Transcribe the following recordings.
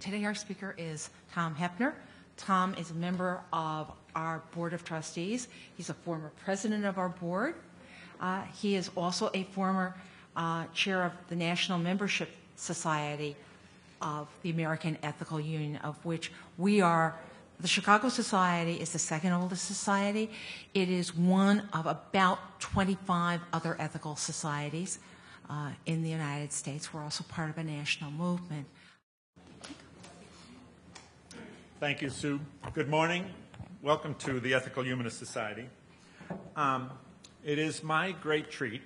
Today, our speaker is Tom Hoeppner. Tom is a member of our Board of Trustees. He's a former president of our board. Uh, he is also a former uh, chair of the National Membership Society of the American Ethical Union, of which we are. The Chicago Society is the second oldest society. It is one of about 25 other ethical societies uh, in the United States. We're also part of a national movement. Thank you, Sue. Good morning. Welcome to the Ethical Humanist Society. Um, it is my great treat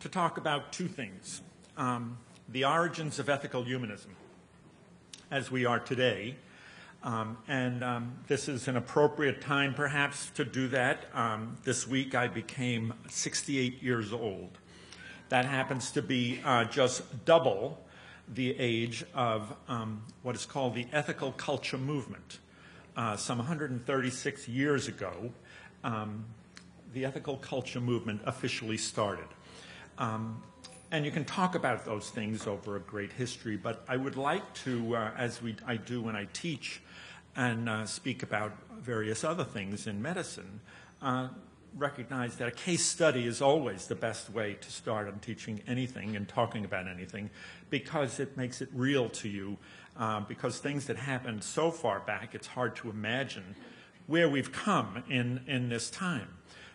to talk about two things um, the origins of ethical humanism as we are today. Um, and um, this is an appropriate time, perhaps, to do that. Um, this week I became 68 years old. That happens to be uh, just double the age of um, what is called the ethical culture movement. Uh, some 136 years ago, um, the ethical culture movement officially started. Um, and you can talk about those things over a great history, but I would like to, uh, as we, I do when I teach and uh, speak about various other things in medicine, uh, recognize that a case study is always the best way to start on teaching anything and talking about anything because it makes it real to you. Uh, because things that happened so far back, it's hard to imagine where we've come in, in this time.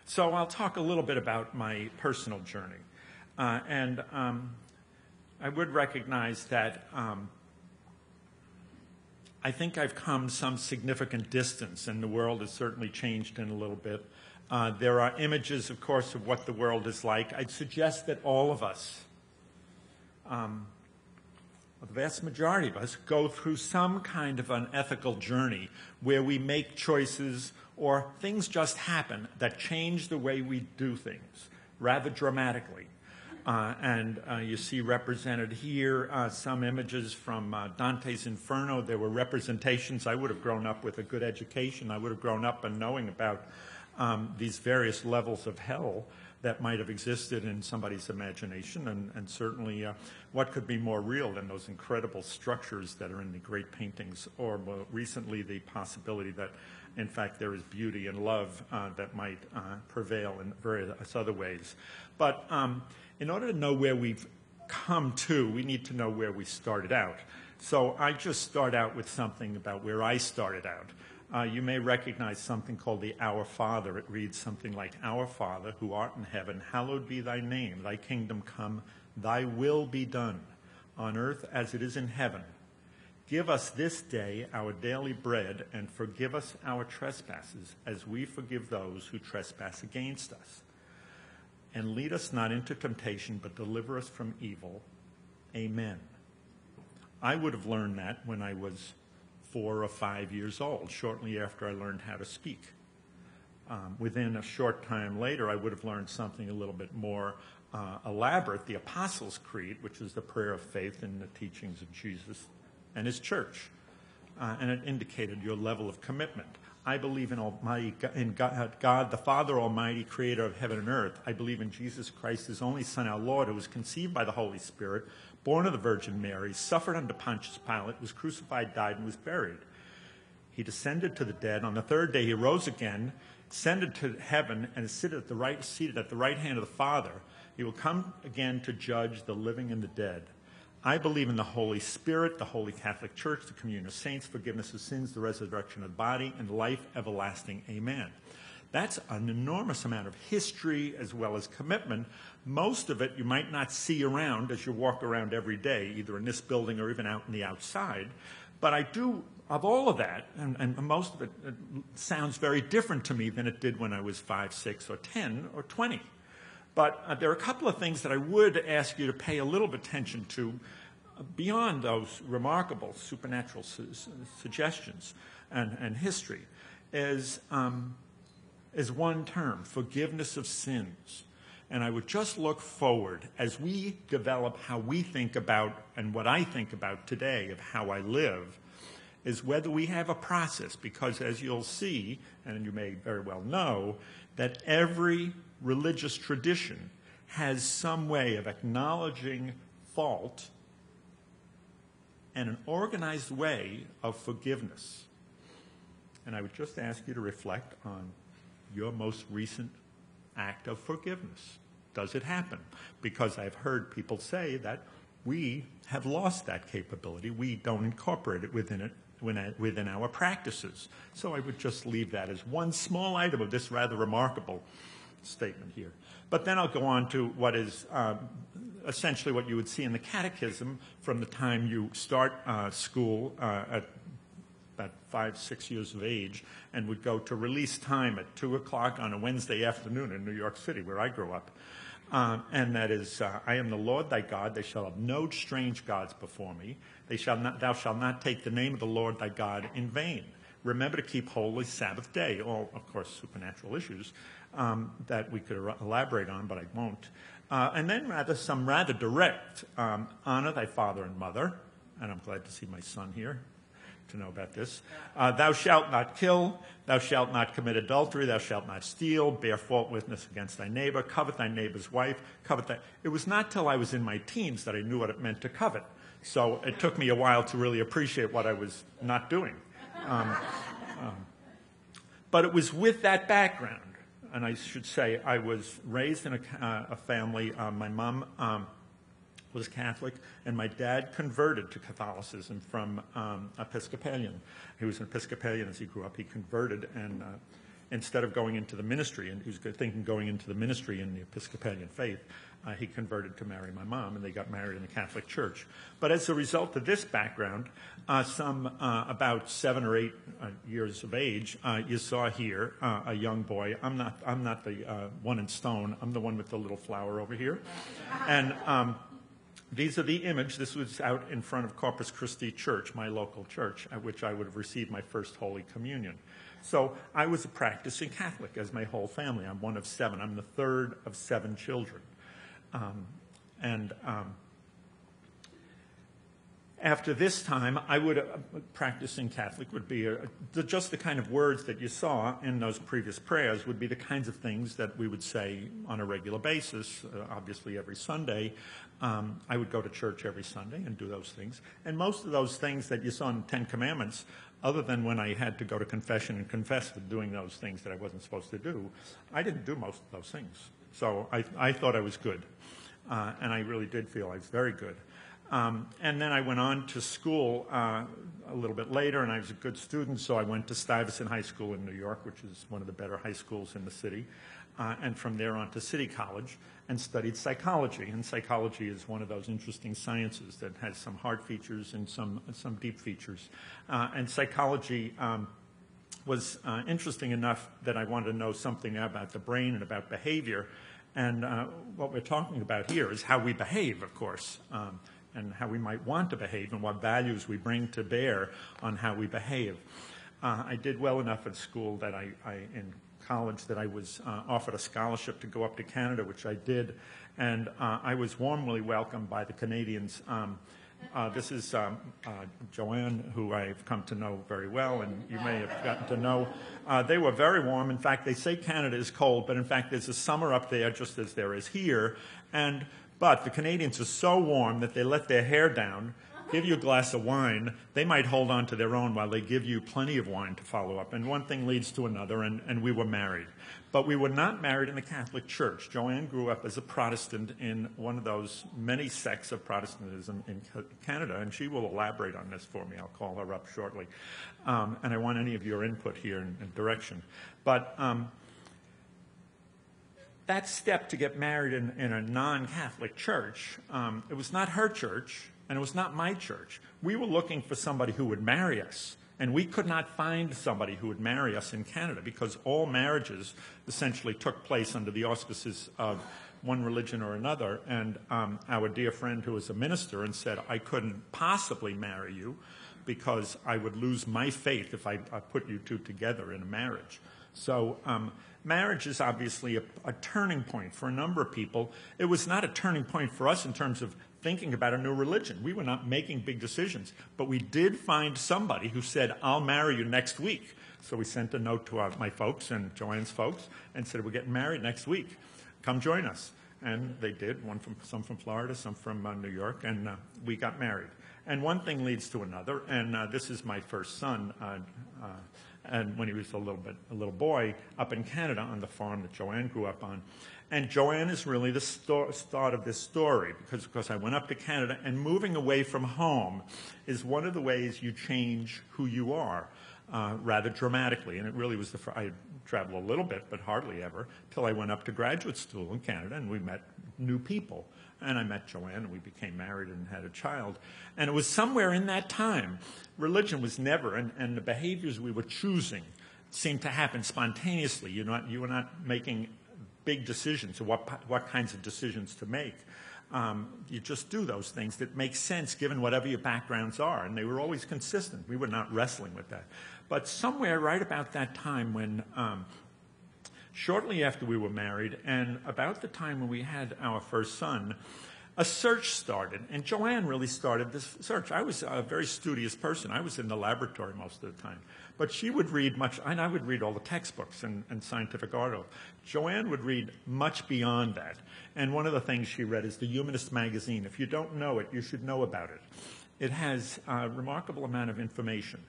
So I'll talk a little bit about my personal journey. Uh, and um, I would recognize that um, I think I've come some significant distance, and the world has certainly changed in a little bit. Uh, there are images, of course, of what the world is like. I'd suggest that all of us, um, the vast majority of us, go through some kind of an ethical journey where we make choices or things just happen that change the way we do things rather dramatically. Uh, and uh, you see represented here uh, some images from uh, Dante's Inferno. There were representations. I would have grown up with a good education. I would have grown up and knowing about um, these various levels of hell that might have existed in somebody's imagination, and, and certainly uh, what could be more real than those incredible structures that are in the great paintings, or more recently the possibility that, in fact, there is beauty and love uh, that might uh, prevail in various other ways. But um, in order to know where we've come to, we need to know where we started out. So I just start out with something about where I started out. Uh, you may recognize something called the Our Father. It reads something like, Our Father, who art in heaven, hallowed be thy name. Thy kingdom come, thy will be done, on earth as it is in heaven. Give us this day our daily bread, and forgive us our trespasses, as we forgive those who trespass against us. And lead us not into temptation, but deliver us from evil. Amen. I would have learned that when I was four or five years old, shortly after I learned how to speak. Um, within a short time later, I would have learned something a little bit more uh, elaborate, the Apostles' Creed, which is the prayer of faith in the teachings of Jesus and his church. Uh, and it indicated your level of commitment. I believe in Almighty in God, God, the Father Almighty, Creator of heaven and earth. I believe in Jesus Christ, His only Son, our Lord, who was conceived by the Holy Spirit, born of the Virgin Mary, suffered under Pontius Pilate, was crucified, died, and was buried. He descended to the dead. On the third day, he rose again, ascended to heaven, and is seated at the right, seated at the right hand of the Father. He will come again to judge the living and the dead. I believe in the Holy Spirit, the Holy Catholic Church, the communion of saints, forgiveness of sins, the resurrection of the body, and life everlasting. Amen. That's an enormous amount of history as well as commitment. Most of it you might not see around as you walk around every day, either in this building or even out in the outside. But I do, of all of that, and, and most of it, it sounds very different to me than it did when I was five, six, or 10, or 20. But uh, there are a couple of things that I would ask you to pay a little bit attention to uh, beyond those remarkable supernatural su- suggestions and, and history. Is um, is one term forgiveness of sins. And I would just look forward as we develop how we think about and what I think about today of how I live is whether we have a process, because as you'll see, and you may very well know, that every religious tradition has some way of acknowledging fault and an organized way of forgiveness. And I would just ask you to reflect on your most recent act of forgiveness. Does it happen? Because I've heard people say that we have lost that capability. We don't incorporate it within it within our practices. So I would just leave that as one small item of this rather remarkable statement here. But then I'll go on to what is um, essentially what you would see in the catechism from the time you start uh, school uh, at about five, six years of age, and would go to release time at 2 o'clock on a Wednesday afternoon in New York City, where I grew up. Uh, and that is, uh, I am the Lord thy God. They shall have no strange gods before me. They shall not, thou shalt not take the name of the Lord thy God in vain. Remember to keep holy Sabbath day. All, of course, supernatural issues um, that we could elaborate on, but I won't. Uh, and then rather some rather direct um, honor thy father and mother. And I'm glad to see my son here to know about this. Uh, thou shalt not kill, thou shalt not commit adultery, thou shalt not steal, bear false witness against thy neighbor, covet thy neighbor's wife, covet thy. It was not till I was in my teens that I knew what it meant to covet. So it took me a while to really appreciate what I was not doing. Um, um, but it was with that background, and I should say I was raised in a, uh, a family. Uh, my mom um, was Catholic, and my dad converted to Catholicism from um, Episcopalian. He was an Episcopalian as he grew up. He converted, and uh, instead of going into the ministry, and he was thinking going into the ministry in the Episcopalian faith, uh, he converted to marry my mom, and they got married in the Catholic Church. But as a result of this background, uh, some uh, about seven or eight uh, years of age, uh, you saw here uh, a young boy. I'm not, I'm not the one in stone. I'm the one with the little flower over here, and. Um, these are the image. This was out in front of Corpus Christi Church, my local church, at which I would have received my first Holy Communion. So I was a practicing Catholic, as my whole family. I'm one of seven. I'm the third of seven children. Um, and um, after this time, I would, uh, practicing Catholic would be a, the, just the kind of words that you saw in those previous prayers would be the kinds of things that we would say on a regular basis, uh, obviously every Sunday. Um, I would go to church every Sunday and do those things. And most of those things that you saw in the Ten Commandments, other than when I had to go to confession and confess for doing those things that I wasn't supposed to do, I didn't do most of those things. So I, I thought I was good. Uh, and I really did feel I was very good. Um, and then I went on to school uh, a little bit later, and I was a good student, so I went to Stuyvesant High School in New York, which is one of the better high schools in the city, uh, and from there on to City College and studied psychology. And psychology is one of those interesting sciences that has some hard features and some, some deep features. Uh, and psychology um, was uh, interesting enough that I wanted to know something about the brain and about behavior. And uh, what we're talking about here is how we behave, of course. Um, and how we might want to behave and what values we bring to bear on how we behave. Uh, I did well enough at school that I, I in college, that I was uh, offered a scholarship to go up to Canada, which I did, and uh, I was warmly welcomed by the Canadians. Um, uh, this is um, uh, Joanne, who I've come to know very well, and you may have gotten to know. Uh, they were very warm. In fact, they say Canada is cold, but in fact, there's a summer up there just as there is here. And but the Canadians are so warm that they let their hair down, give you a glass of wine. They might hold on to their own while they give you plenty of wine to follow up. And one thing leads to another, and, and we were married. But we were not married in the Catholic Church. Joanne grew up as a Protestant in one of those many sects of Protestantism in Canada, and she will elaborate on this for me. I'll call her up shortly. Um, and I want any of your input here and direction. But um, that step to get married in, in a non Catholic church, um, it was not her church and it was not my church. We were looking for somebody who would marry us. And we could not find somebody who would marry us in Canada because all marriages essentially took place under the auspices of one religion or another. And um, our dear friend who was a minister and said, I couldn't possibly marry you because I would lose my faith if I, I put you two together in a marriage. So um, marriage is obviously a, a, turning point for a number of people. It was not a turning point for us in terms of thinking about a new religion. We were not making big decisions, but we did find somebody who said, I'll marry you next week. So we sent a note to our, my folks and Joanne's folks and said, we're getting married next week. Come join us. And they did, one from, some from Florida, some from uh, New York, and uh, we got married. And one thing leads to another, and uh, this is my first son, uh, uh, and when he was a little bit, a little boy, up in Canada on the farm that Joanne grew up on. And Joanne is really the start of this story because, of course, I went up to Canada, and moving away from home is one of the ways you change who you are uh, rather dramatically. And it really was the I traveled a little bit, but hardly ever, till I went up to graduate school in Canada, and we met new people. And I met Joanne, and we became married and had a child. And it was somewhere in that time, religion was never, and, and the behaviors we were choosing seemed to happen spontaneously. You're not, you were not making big decisions or what, what kinds of decisions to make. Um, you just do those things that make sense given whatever your backgrounds are. And they were always consistent. We were not wrestling with that. But somewhere right about that time when, um, shortly after we were married, and about the time when we had our first son, a search started. And Joanne really started this search. I was a very studious person. I was in the laboratory most of the time. But she would read much, and I would read all the textbooks and, and scientific articles. Joanne would read much beyond that. And one of the things she read is the Humanist magazine. If you don't know it, you should know about it. It has a remarkable amount of information.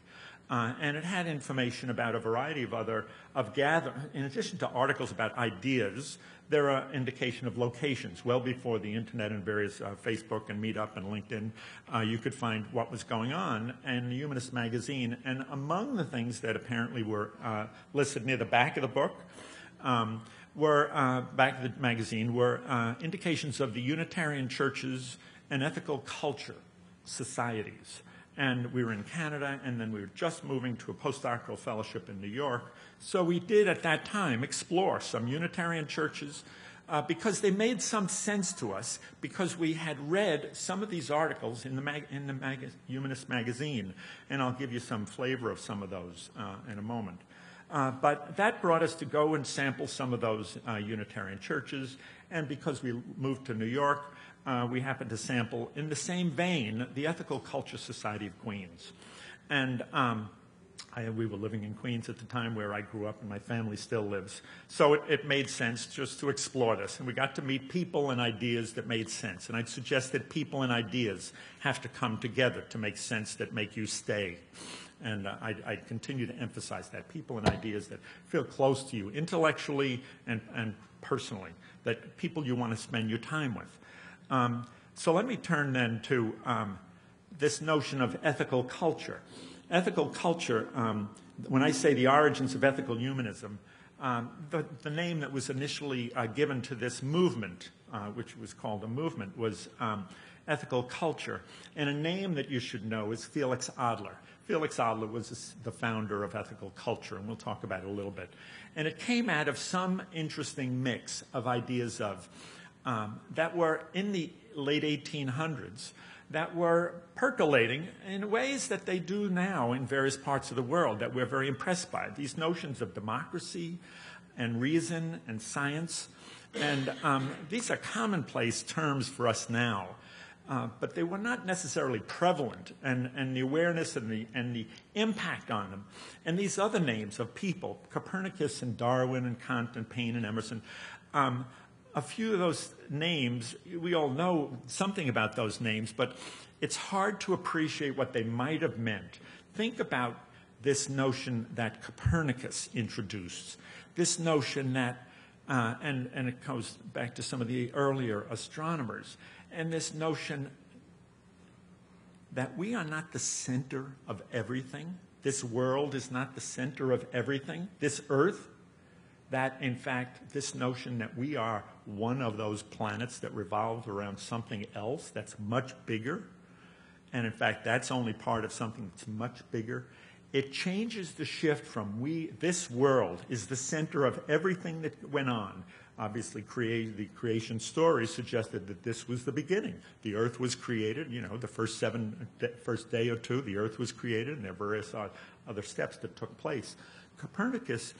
Uh, and it had information about a variety of other, of gather, in addition to articles about ideas, there are indication of locations. Well before the internet and various uh, Facebook and Meetup and LinkedIn, uh, you could find what was going on in the Humanist magazine. And among the things that apparently were uh, listed near the back of the book um, were, uh, back of the magazine, were uh, indications of the Unitarian churches and ethical culture societies and we were in Canada, and then we were just moving to a postdoctoral fellowship in New York. So we did at that time explore some Unitarian churches uh, because they made some sense to us because we had read some of these articles in the, mag- in the mag- Humanist magazine, and I'll give you some flavor of some of those uh, in a moment. Uh, but that brought us to go and sample some of those uh, Unitarian churches, and because we moved to New York, uh, we happened to sample, in the same vein, the Ethical Culture Society of Queens. And um, I, we were living in Queens at the time where I grew up and my family still lives. So it, it, made sense just to explore this. And we got to meet people and ideas that made sense. And I'd suggest that people and ideas have to come together to make sense that make you stay. And uh, I, I continue to emphasize that people and ideas that feel close to you intellectually and, and personally, that people you want to spend your time with. Um, so let me turn then to um, this notion of ethical culture. Ethical culture, um, when I say the origins of ethical humanism, um, the, the, name that was initially uh, given to this movement, uh, which was called a movement, was um, ethical culture. And a name that you should know is Felix Adler. Felix Adler was the founder of ethical culture, and we'll talk about it a little bit. And it came out of some interesting mix of ideas of um, that were in the late 1800s that were percolating in ways that they do now in various parts of the world that we're very impressed by. These notions of democracy and reason and science. And um, these are commonplace terms for us now. Uh, but they were not necessarily prevalent, and, and the awareness and the, and the impact on them. And these other names of people, Copernicus and Darwin and Kant and Paine and Emerson, um, a few of those names, we all know something about those names, but it's hard to appreciate what they might have meant. Think about this notion that Copernicus introduced, this notion that, uh, and, and it goes back to some of the earlier astronomers, and this notion that we are not the center of everything. This world is not the center of everything. This earth that, in fact, this notion that we are one of those planets that revolves around something else that's much bigger, and in fact, that's only part of something that's much bigger, it changes the shift from we, this world is the center of everything that went on. Obviously, create, the creation story suggested that this was the beginning. The earth was created, you know, the first seven, first day or two, the earth was created, and there were various other steps that took place. Copernicus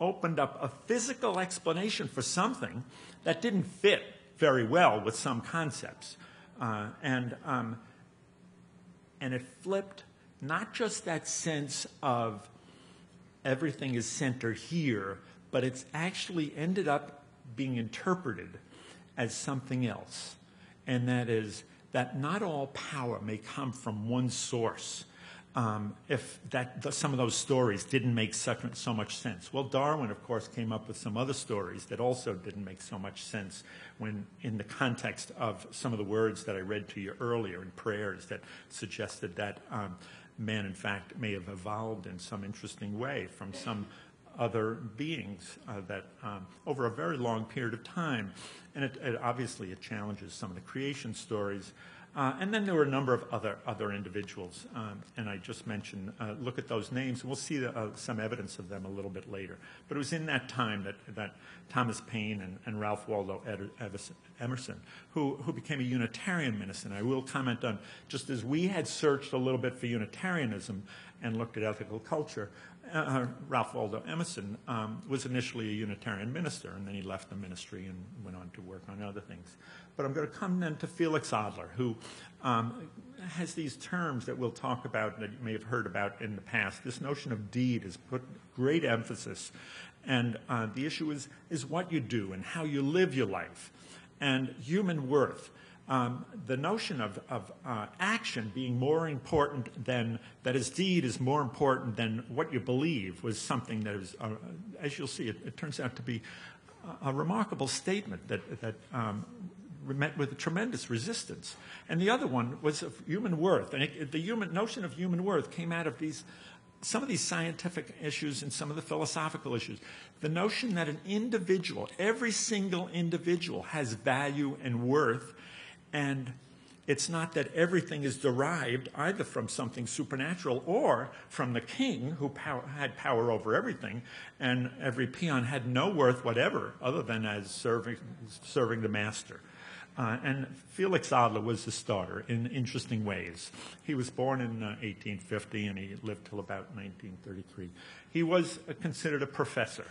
opened up a physical explanation for something that didn't fit very well with some concepts. Uh, and, um, and it flipped not just that sense of everything is centered here, but it's actually ended up being interpreted as something else, and that is that not all power may come from one source. Um, if that, th- some of those stories didn't make such, so much sense. Well, Darwin, of course, came up with some other stories that also didn't make so much sense when, in the context of some of the words that I read to you earlier in prayers that suggested that um, man, in fact, may have evolved in some interesting way from some other beings uh, that um, over a very long period of time. And it, it obviously it challenges some of the creation stories. Uh, and then there were a number of other, other individuals, um, and I just mentioned, uh, look at those names, we'll see the, uh, some evidence of them a little bit later. But it was in that time that, that Thomas Paine and, and Ralph Waldo Emerson, who, who became a Unitarian minister, and I will comment on, just as we had searched a little bit for Unitarianism and looked at ethical culture, uh, uh, Ralph Waldo Emerson um, was initially a Unitarian minister, and then he left the ministry and went on to work on other things. But I'm going to come then to Felix Adler, who um, has these terms that we'll talk about that you may have heard about in the past. This notion of deed has put great emphasis, and uh, the issue is, is what you do and how you live your life, and human worth. Um, the notion of, of uh, action being more important than, that his deed is more important than what you believe was something that is, uh, as you'll see, it, it, turns out to be a, remarkable statement that, that um, met with tremendous resistance. And the other one was of human worth. And it, the human, notion of human worth came out of these, some of these scientific issues and some of the philosophical issues. The notion that an individual, every single individual, has value and worth and it's not that everything is derived either from something supernatural or from the king who had power over everything, and every peon had no worth whatever other than as serving, serving the master. Uh, and Felix Adler was the starter in interesting ways. He was born in uh, 1850 and he lived till about 1933. He was uh, considered a professor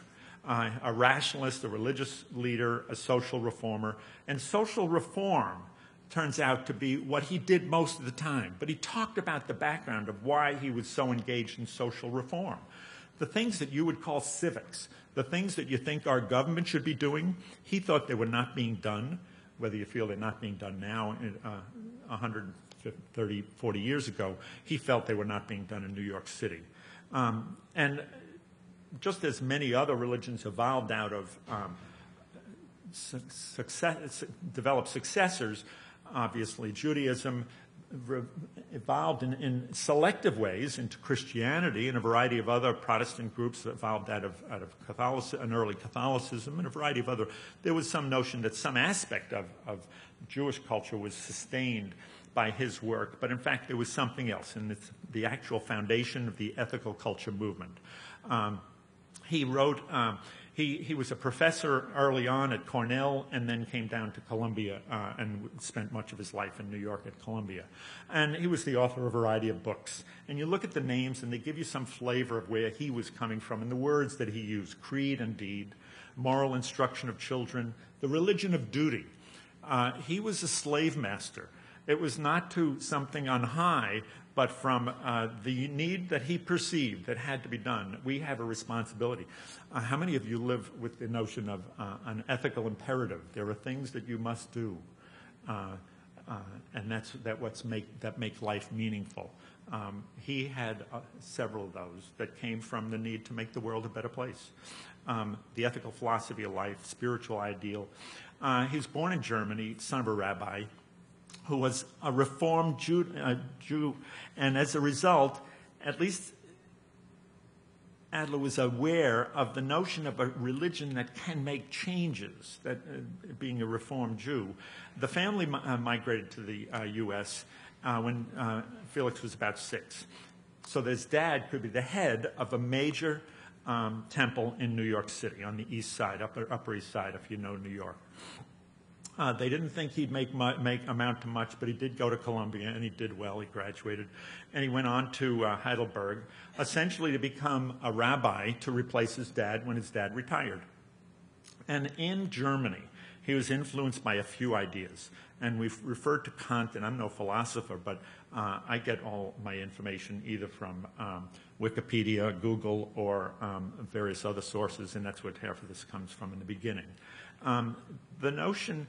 uh, a rationalist, a religious leader, a social reformer. And social reform turns out to be what he did most of the time. But he talked about the background of why he was so engaged in social reform. The things that you would call civics, the things that you think our government should be doing, he thought they were not being done, whether you feel they're not being done now, uh, 130, 40 years ago, he felt they were not being done in New York City. Um, and just as many other religions evolved out of um, success, developed successors, obviously, Judaism evolved in, in, selective ways into Christianity, and a variety of other Protestant groups evolved out of, out of Catholicism, an early Catholicism, and a variety of other. There was some notion that some aspect of, of Jewish culture was sustained by his work, but in fact, there was something else, and it's the actual foundation of the ethical culture movement. Um, he wrote. Um, he, he was a professor early on at Cornell and then came down to Columbia uh, and spent much of his life in New York at Columbia. And he was the author of a variety of books. And you look at the names and they give you some flavor of where he was coming from and the words that he used creed and deed, moral instruction of children, the religion of duty. Uh, he was a slave master. It was not to something on high, but from uh, the need that he perceived that had to be done. We have a responsibility. Uh, how many of you live with the notion of uh, an ethical imperative? There are things that you must do, uh, uh, and that's that what's make that make life meaningful. Um, he had uh, several of those that came from the need to make the world a better place. Um, the ethical philosophy of life, spiritual ideal. he was born in Germany, son of a rabbi who was a Reformed Jew, uh, Jew, and as a result, at least Adler was aware of the notion of a religion that can make changes, that uh, being a Reformed Jew. The family mi- uh, migrated to the uh, U.S. Uh, when uh, Felix was about six. So his dad could be the head of a major um, temple in New York City on the east side, upper, upper east side, if you know New York. Uh, they didn't think he'd make, make amount to much, but he did go to Columbia and he did well. He graduated, and he went on to uh, Heidelberg, essentially to become a rabbi to replace his dad when his dad retired. And in Germany, he was influenced by a few ideas. And we've referred to Kant, and I'm no philosopher, but uh, I get all my information either from um, Wikipedia, Google, or um, various other sources, and that's where half of this comes from in the beginning. Um, the notion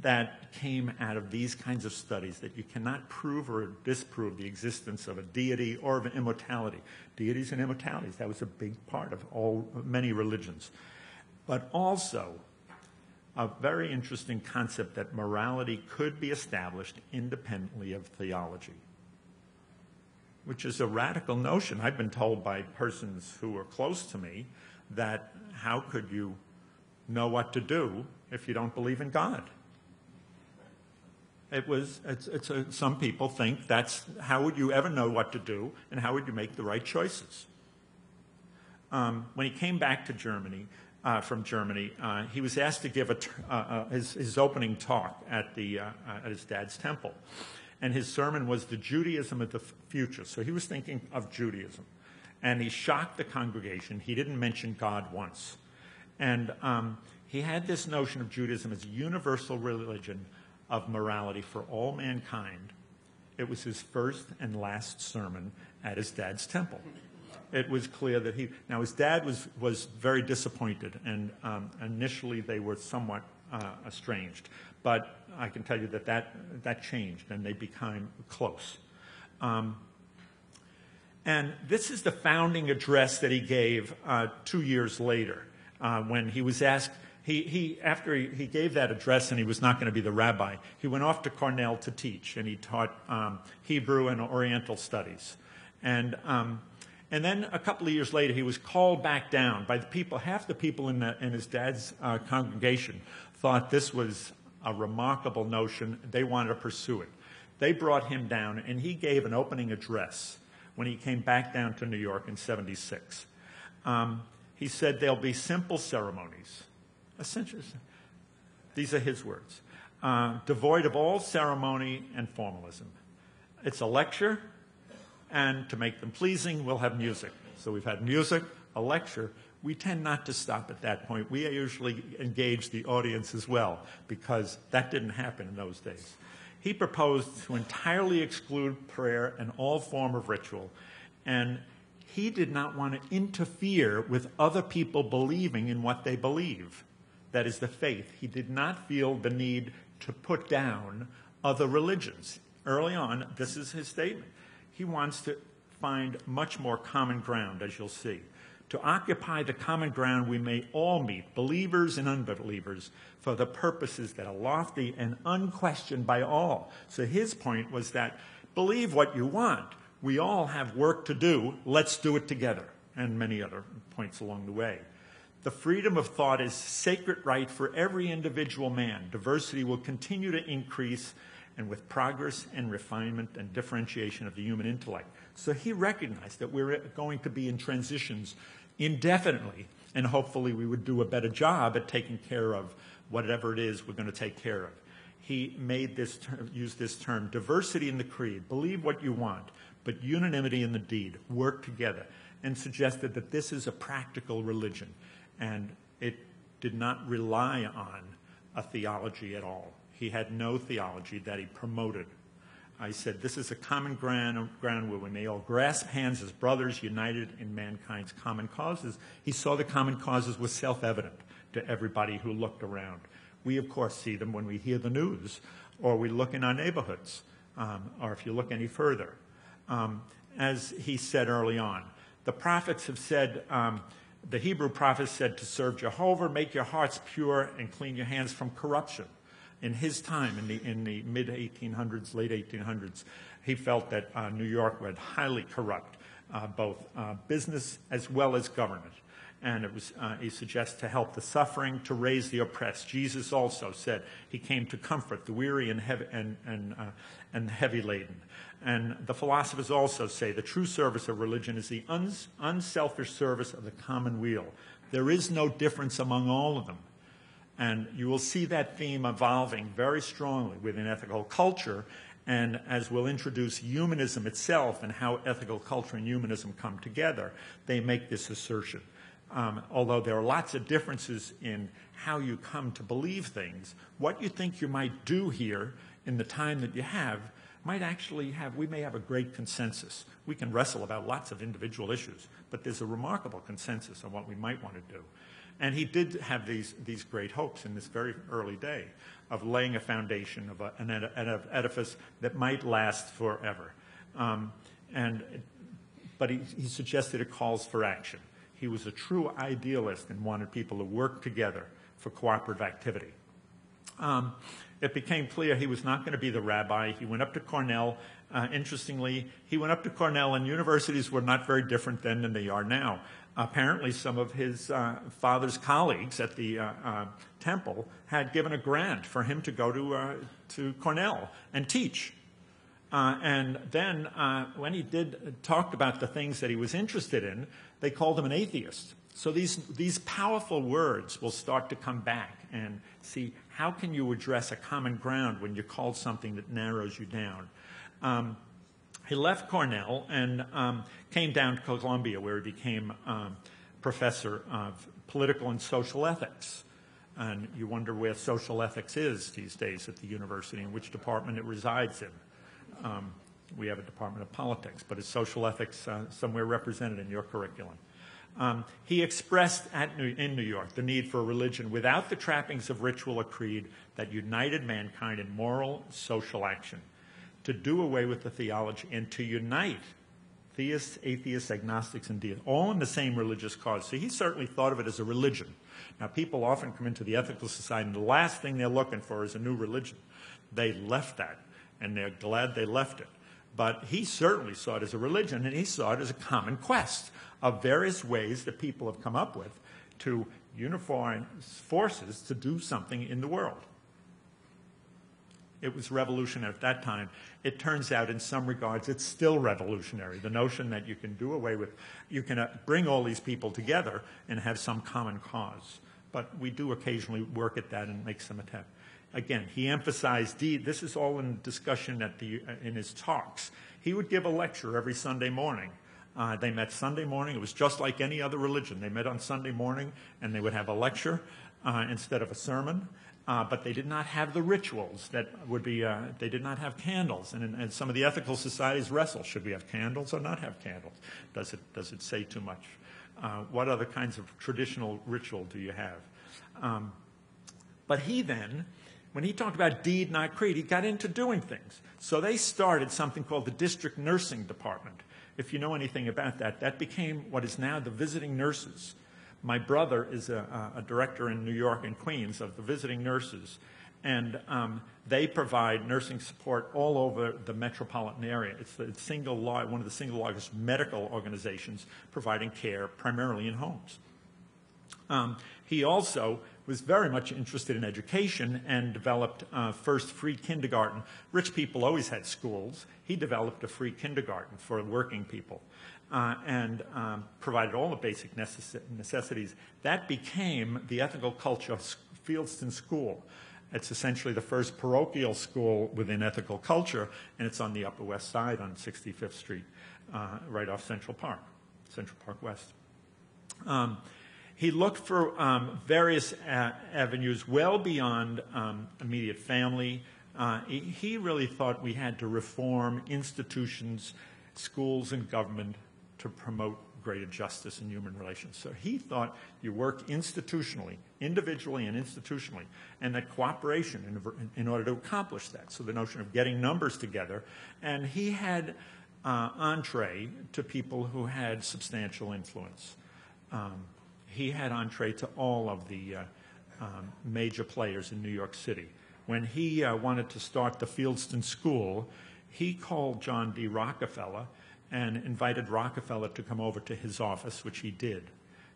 that came out of these kinds of studies that you cannot prove or disprove the existence of a deity or of an immortality. Deities and immortalities, that was a big part of all many religions. But also a very interesting concept that morality could be established independently of theology, which is a radical notion. I've been told by persons who are close to me that how could you know what to do if you don't believe in God? It was, it's, it's a, some people think that's how would you ever know what to do and how would you make the right choices? Um, when he came back to Germany, uh, from Germany, uh, he was asked to give a, uh, uh, his, his, opening talk at, the, uh, at his dad's temple. And his sermon was the Judaism of the future. So he was thinking of Judaism. And he shocked the congregation. He didn't mention God once. And um, he had this notion of Judaism as a universal religion of morality for all mankind. It was his first and last sermon at his dad's temple. It was clear that he, now his dad was, was very disappointed, and um, initially they were somewhat uh, estranged. But I can tell you that that, that changed, and they became close. Um, and this is the founding address that he gave uh, two years later uh, when he was asked he, he, after he, he, gave that address and he was not going to be the rabbi, he went off to Cornell to teach, and he taught um, Hebrew and Oriental studies. And, um, and then a couple of years later, he was called back down by the people. Half the people in, the, in his dad's uh, congregation thought this was a remarkable notion. They wanted to pursue it. They brought him down, and he gave an opening address when he came back down to New York in 76. Um, he said there'll be simple ceremonies Essentially, these are his words. Uh, devoid of all ceremony and formalism. It's a lecture, and to make them pleasing, we'll have music. So we've had music, a lecture. We tend not to stop at that point. We usually engage the audience as well, because that didn't happen in those days. He proposed to entirely exclude prayer and all form of ritual, and he did not want to interfere with other people believing in what they believe that is the faith. He did not feel the need to put down other religions. Early on, this is his statement. He wants to find much more common ground, as you'll see. To occupy the common ground we may all meet, believers and unbelievers, for the purposes that are lofty and unquestioned by all. So his point was that believe what you want. We all have work to do. Let's do it together. And many other points along the way. The freedom of thought is sacred right for every individual man. Diversity will continue to increase and with progress and refinement and differentiation of the human intellect. So he recognized that we're going to be in transitions indefinitely, and hopefully we would do a better job at taking care of whatever it is we're going to take care of. He made this term, used this term, diversity in the creed. Believe what you want, but unanimity in the deed. Work together. And suggested that this is a practical religion and it did not rely on a theology at all. He had no theology that he promoted. I said, This is a common ground, ground where we may all grasp hands as brothers united in mankind's common causes. He saw the common causes was self evident to everybody who looked around. We, of course, see them when we hear the news or we look in our neighborhoods, um, or if you look any further. Um, as he said early on, the prophets have said, um, the Hebrew prophet said to serve Jehovah, make your hearts pure and clean your hands from corruption. In his time, in the, in the mid 1800s, late 1800s, he felt that uh, New York was highly corrupt, uh, both uh, business as well as government. And it was, uh, he suggests, to help the suffering, to raise the oppressed. Jesus also said he came to comfort the weary and heavy, and, and, uh, and heavy laden. And the philosophers also say the true service of religion is the uns- unselfish service of the common weal. There is no difference among all of them. And you will see that theme evolving very strongly within ethical culture. And as we'll introduce humanism itself and how ethical culture and humanism come together, they make this assertion. Um, although there are lots of differences in how you come to believe things, what you think you might do here in the time that you have might actually have, we may have a great consensus. We can wrestle about lots of individual issues, but there's a remarkable consensus on what we might want to do. And he did have these, these great hopes in this very early day of laying a foundation of a, an, an edifice that might last forever. Um, and, but he, he suggested it calls for action. He was a true idealist and wanted people to work together for cooperative activity. Um, it became clear he was not going to be the rabbi. He went up to Cornell. Uh, interestingly, he went up to Cornell, and universities were not very different then than they are now. Apparently, some of his uh, father's colleagues at the uh, uh temple had given a grant for him to go to, uh, to Cornell and teach. Uh, and then, when he did talked about the things that he was interested in, they called him an atheist. So these, these powerful words will start to come back and see how can you address a common ground when you're called something that narrows you down. Um, he left Cornell and um, came down to Columbia, where he became um, professor of political and social ethics. And you wonder where social ethics is these days at the university and which department it resides in. Um, we have a department of politics, but is social ethics uh, somewhere represented in your curriculum? Um, he expressed New, in New York the need for a religion without the trappings of ritual or creed that united mankind in moral social action, to do away with the theology and to unite theists, atheists, agnostics, and deists, all in the same religious cause. So he certainly thought of it as a religion. Now, people often come into the ethical society, and the last thing they're looking for is a new religion. They left that, and they're glad they left it. But he certainly saw it as a religion, and he saw it as a common quest of various ways that people have come up with to unify forces to do something in the world. It was revolutionary at that time. It turns out, in some regards, it's still revolutionary. The notion that you can do away with, you can uh, bring all these people together and have some common cause. But we do occasionally work at that and make some attempt. Again, he emphasized. This is all in discussion at the, uh, in his talks. He would give a lecture every Sunday morning. Uh, they met Sunday morning. It was just like any other religion. They met on Sunday morning and they would have a lecture uh, instead of a sermon. Uh, but they did not have the rituals that would be, uh, they did not have candles. And, and, some of the ethical societies wrestle should we have candles or not have candles? Does it, does it say too much? Uh, what other kinds of traditional ritual do you have? Um, but he then when he talked about deed, not creed, he got into doing things. So they started something called the District Nursing Department. If you know anything about that, that became what is now the visiting nurses. My brother is a, a director in New York and Queens of the visiting nurses, and um, they provide nursing support all over the metropolitan area. It's the single one of the single largest medical organizations providing care primarily in homes. Um, he also was very much interested in education and developed uh, first free kindergarten. Rich people always had schools. He developed a free kindergarten for working people uh, and um, provided all the basic necess necessities. That became the ethical culture Fieldston School. It's essentially the first parochial school within ethical culture, and it's on the Upper West Side on 65th Street, uh, right off Central Park, Central Park West. Um, he looked for um, various uh, avenues well beyond um, immediate family. Uh, he, he, really thought we had to reform institutions, schools, and government to promote greater justice in human relations. So he thought you work institutionally, individually and institutionally, and that cooperation in, in order to accomplish that. So the notion of getting numbers together. And he had uh, entree to people who had substantial influence. Um, he had entree to all of the uh, um, major players in New York City. When he uh, wanted to start the Fieldston School, he called John D. Rockefeller and invited Rockefeller to come over to his office, which he did.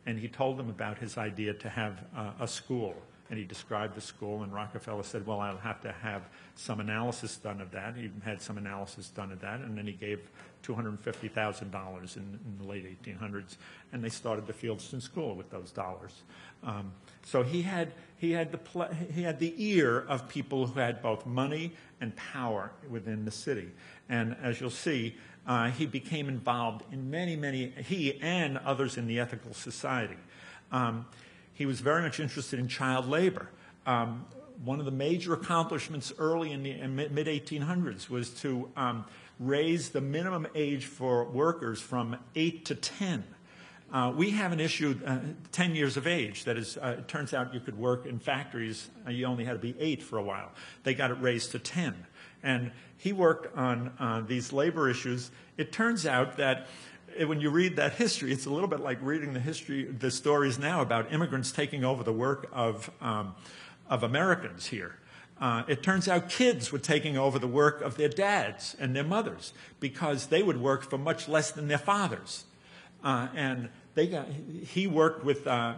And he told him about his idea to have uh, a school. And he described the school, and Rockefeller said, Well, I'll have to have some analysis done of that. He had some analysis done of that, and then he gave $250,000 in, in, the late 1800s, and they started the Fieldston School with those dollars. Um, so he had, he, had the he had the ear of people who had both money and power within the city. And as you'll see, uh, he became involved in many, many, he and others in the ethical society. Um, he was very much interested in child labor. Um, one of the major accomplishments early in the mid 1800s was to um, raise the minimum age for workers from 8 to 10. Uh, we have an issue, uh, 10 years of age, that is, uh, it turns out you could work in factories, uh, you only had to be eight for a while. They got it raised to 10. And he worked on uh, these labor issues. It turns out that when you read that history, it's a little bit like reading the history, the stories now about immigrants taking over the work of, um, of Americans here. Uh, it turns out kids were taking over the work of their dads and their mothers because they would work for much less than their fathers. Uh, and they got, he worked with uh,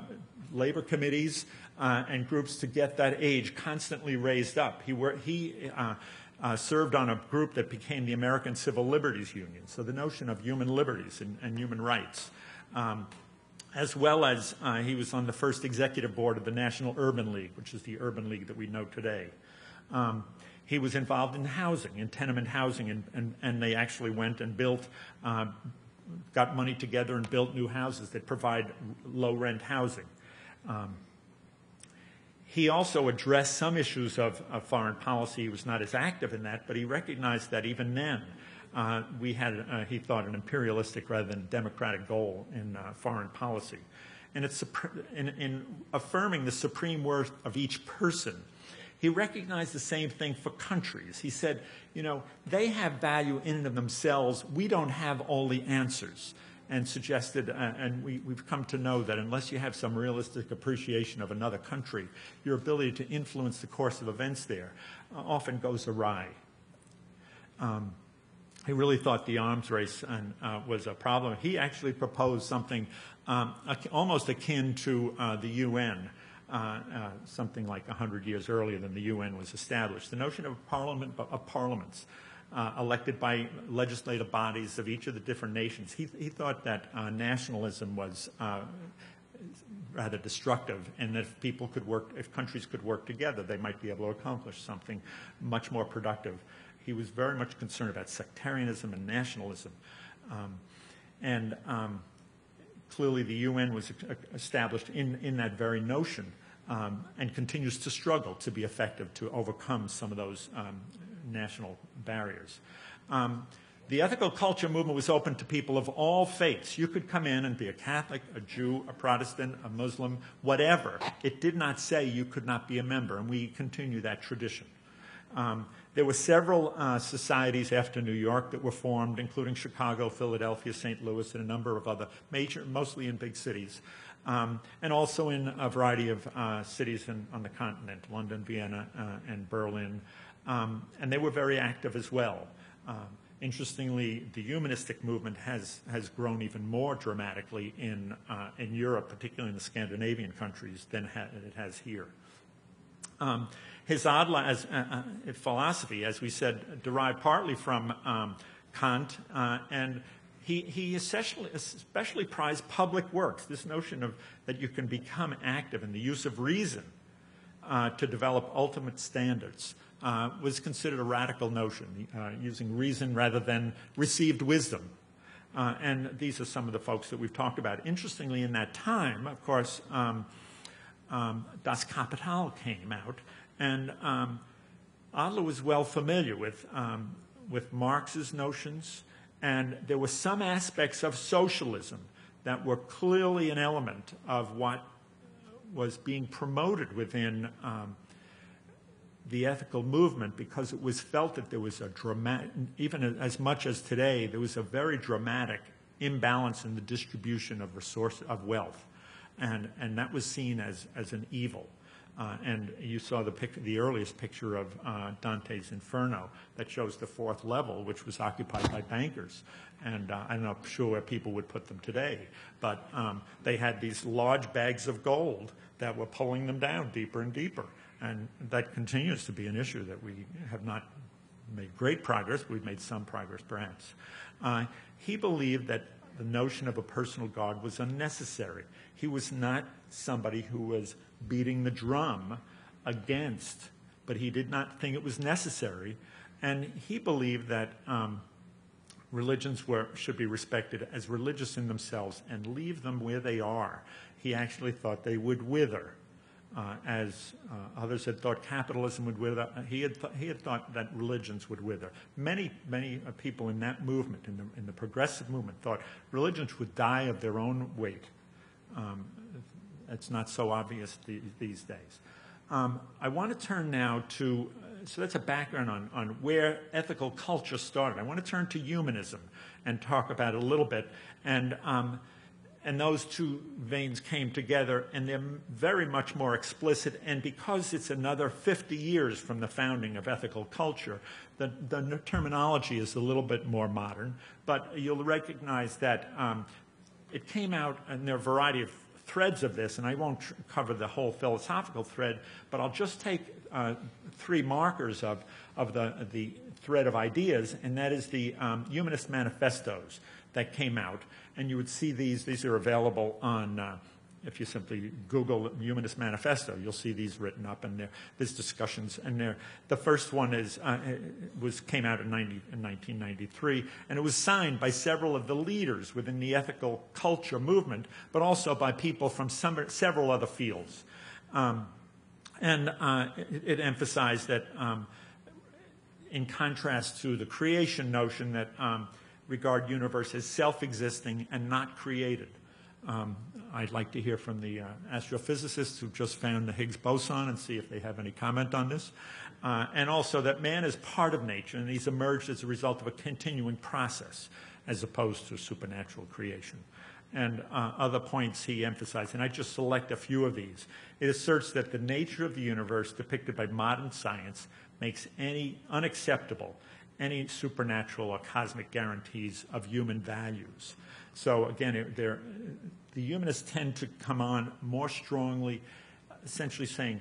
labor committees uh, and groups to get that age constantly raised up. He, wor- he uh, served on a group that became the American Civil Liberties Union. So the notion of human liberties and, and human rights. Um, as well as uh, he was on the first executive board of the National Urban League, which is the urban league that we know today. Um, he was involved in housing, in tenement housing, and, and, and they actually went and built, uh, got money together and built new houses that provide low rent housing. Um, he also addressed some issues of, of, foreign policy. He was not as active in that, but he recognized that even then uh, we had, uh, he thought, an imperialistic rather than democratic goal in uh, foreign policy. And it's in, in affirming the supreme worth of each person he recognized the same thing for countries. He said, you know, they have value in and of themselves. We don't have all the answers. And suggested, uh, and we, have come to know that unless you have some realistic appreciation of another country, your ability to influence the course of events there uh, often goes awry. Um, he really thought the arms race and, uh, was a problem. He actually proposed something um, almost akin to uh, the UN, uh, uh, something like 100 years earlier than the UN was established. The notion of a parliament of parliaments uh, elected by legislative bodies of each of the different nations. He, he thought that uh, nationalism was uh, rather destructive, and that if people could work, if countries could work together, they might be able to accomplish something much more productive. He was very much concerned about sectarianism and nationalism. Um, and um, clearly the UN was established in, in that very notion um, and continues to struggle to be effective to overcome some of those um, national barriers. Um, the ethical culture movement was open to people of all faiths. You could come in and be a Catholic, a Jew, a Protestant, a Muslim, whatever. It did not say you could not be a member, and we continue that tradition. Um, there were several uh, societies after New York that were formed, including Chicago, Philadelphia, St. Louis, and a number of other major, mostly in big cities um, and also in a variety of uh, cities in, on the continent, London, Vienna, uh, and Berlin. Um, and they were very active as well. Um, interestingly, the humanistic movement has, has grown even more dramatically in, uh, in Europe, particularly in the Scandinavian countries, than ha- it has here. Um, his Adler as, uh, uh, philosophy, as we said, derived partly from um, Kant uh, and he, he especially, especially prized public works, this notion of that you can become active in the use of reason uh, to develop ultimate standards uh, was considered a radical notion, uh, using reason rather than received wisdom. Uh, and these are some of the folks that we've talked about. Interestingly, in that time, of course, um, um, Das Kapital came out, and um, Adler was well familiar with, um, with Marx's notions and there were some aspects of socialism that were clearly an element of what was being promoted within um, the ethical movement because it was felt that there was a dramatic, even as much as today, there was a very dramatic imbalance in the distribution of resource of wealth. And, and that was seen as, as an evil. Uh, and you saw the, pic- the earliest picture of uh, Dante's Inferno that shows the fourth level, which was occupied by bankers. And uh, I'm not sure where people would put them today, but um, they had these large bags of gold that were pulling them down deeper and deeper. And that continues to be an issue that we have not made great progress, we've made some progress perhaps. Uh, he believed that the notion of a personal God was unnecessary. He was not somebody who was beating the drum against, but he did not think it was necessary. And he believed that um, religions were, should be respected as religious in themselves and leave them where they are. He actually thought they would wither. Uh, as uh, others had thought capitalism would wither. Uh, he had, th- he had thought that religions would wither. Many, many uh, people in that movement, in the, in the progressive movement, thought religions would die of their own weight. Um, it's not so obvious the, these days. Um, I want to turn now to, so that's a background on, on where ethical culture started. I want to turn to humanism and talk about it a little bit. And um, and those two veins came together, and they're very much more explicit. And because it's another 50 years from the founding of ethical culture, the, the terminology is a little bit more modern. But you'll recognize that um, it came out, and there are a variety of threads of this, and I won't cover the whole philosophical thread, but I'll just take uh, three markers of, of the, the thread of ideas, and that is the um, humanist manifestos that came out and you would see these. These are available on, uh, if you simply Google Humanist Manifesto, you'll see these written up, and there, there's discussions. And there, the first one is uh, was came out in, 90, in 1993, and it was signed by several of the leaders within the ethical culture movement, but also by people from some, several other fields. Um, and uh, it, it, emphasized that, um, in contrast to the creation notion, that um, regard universe as self-existing and not created. Um, I'd like to hear from the uh, astrophysicists who just found the Higgs boson and see if they have any comment on this. Uh, and also that man is part of nature and he's emerged as a result of a continuing process as opposed to supernatural creation. And uh, other points he emphasized, and I just select a few of these. It asserts that the nature of the universe depicted by modern science makes any unacceptable any supernatural or cosmic guarantees of human values. So again, the humanists tend to come on more strongly, essentially saying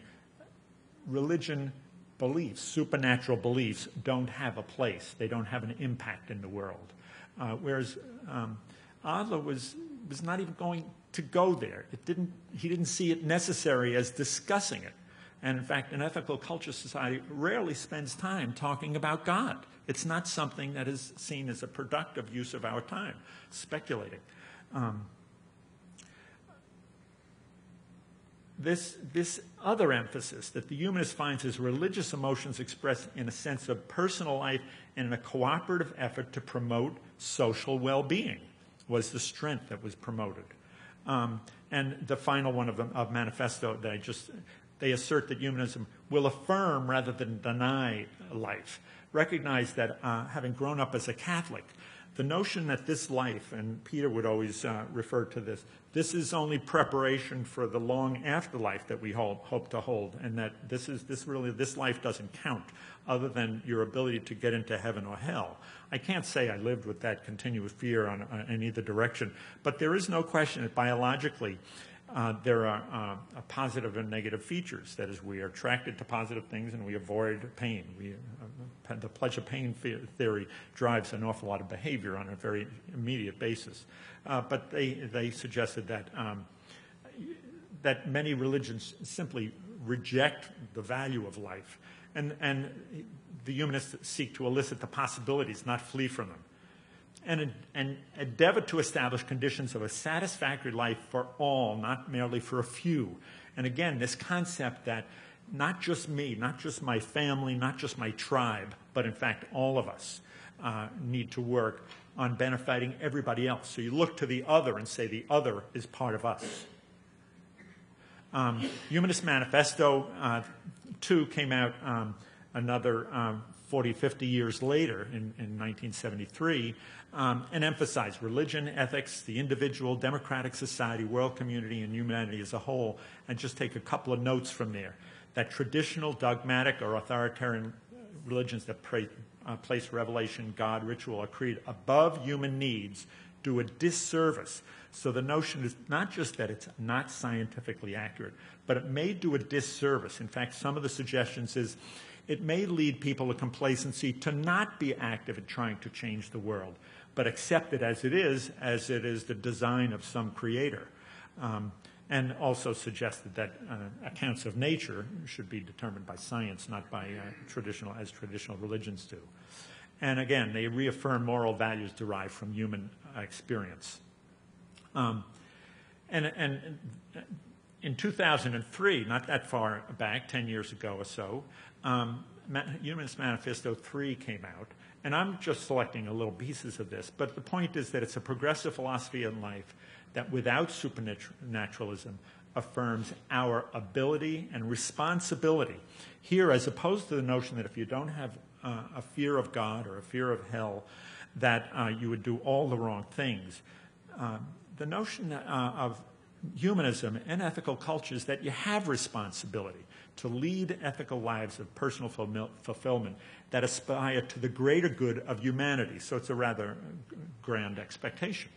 religion beliefs, supernatural beliefs, don't have a place. They don't have an impact in the world. Uh, whereas um, Adler was, was not even going to go there. It didn't, he didn't see it necessary as discussing it. And in fact, an ethical culture society rarely spends time talking about God. It's not something that is seen as a productive use of our time, speculating. Um, this, this other emphasis that the humanist finds is religious emotions expressed in a sense of personal life and in a cooperative effort to promote social well being was the strength that was promoted. Um, and the final one of the of manifesto that I just they assert that humanism will affirm rather than deny life. Recognize that uh, having grown up as a Catholic, the notion that this life, and Peter would always uh, refer to this, this is only preparation for the long afterlife that we hold, hope to hold, and that this is this really this life doesn't count, other than your ability to get into heaven or hell. I can't say I lived with that continuous fear on, on in either direction, but there is no question that biologically uh, there are uh, positive and negative features. That is, we are attracted to positive things and we avoid pain. We, uh, the pleasure pain theory drives an awful lot of behavior on a very immediate basis. Uh, but they, they suggested that, um, that many religions simply reject the value of life. And, and the humanists seek to elicit the possibilities, not flee from them and, and endeavor to establish conditions of a satisfactory life for all, not merely for a few. And again, this concept that not just me, not just my family, not just my tribe, but in fact all of us uh, need to work on benefiting everybody else. So you look to the other and say the other is part of us. Um, Humanist Manifesto uh, 2 came out um, another um, 40, 50 years later in, in 1973 um, and emphasize religion, ethics, the individual, democratic society, world community, and humanity as a whole, and just take a couple of notes from there. That traditional, dogmatic, or authoritarian religions that pray, uh, place revelation, God, ritual, or creed above human needs do a disservice. So the notion is not just that it's not scientifically accurate, but it may do a disservice. In fact, some of the suggestions is it may lead people to complacency to not be active in trying to change the world but accept it as it is, as it is the design of some creator. Um, and also suggested that uh, accounts of nature should be determined by science, not by uh, traditional, as traditional religions do. And again, they reaffirm moral values derived from human uh, experience. Um, and, and in 2003, not that far back, 10 years ago or so, um, Humanist Manifesto 3 came out. And I'm just selecting a little pieces of this. But the point is that it's a progressive philosophy in life that without supernaturalism affirms our ability and responsibility. Here, as opposed to the notion that if you don't have uh, a fear of God or a fear of hell, that uh, you would do all the wrong things. Uh, the notion uh, of humanism and ethical culture is that you have responsibility to lead ethical lives of personal fulfillment that aspire to the greater good of humanity. So it's a rather grand expectation.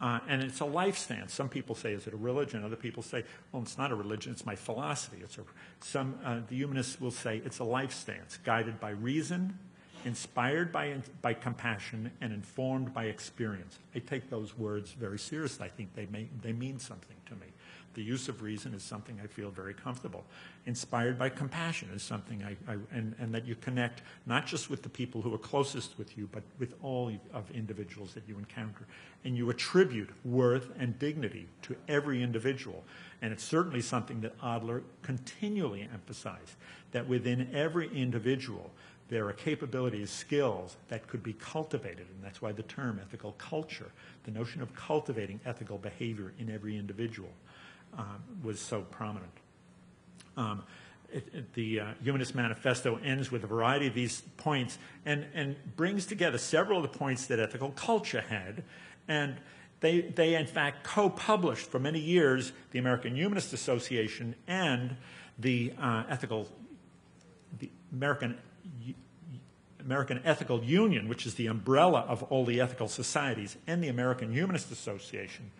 Uh, and it's a life stance. Some people say, is it a religion? Other people say, well, it's not a religion, it's my philosophy. It's a, some, uh, the humanists will say it's a life stance, guided by reason, inspired by, by compassion, and informed by experience. I take those words very seriously. I think they, may, they mean something to me. The use of reason is something I feel very comfortable. Inspired by compassion is something I, I and, and that you connect not just with the people who are closest with you, but with all of individuals that you encounter. And you attribute worth and dignity to every individual. And it's certainly something that Adler continually emphasized, that within every individual, there are capabilities, skills that could be cultivated, and that's why the term ethical culture, the notion of cultivating ethical behavior in every individual, uh, was so prominent. Um, it, it, the uh, Humanist Manifesto ends with a variety of these points and, and brings together several of the points that ethical culture had. And they, they in fact, co published for many years the American Humanist Association and the uh, ethical, the American American Ethical Union, which is the umbrella of all the ethical societies, and the American Humanist Association,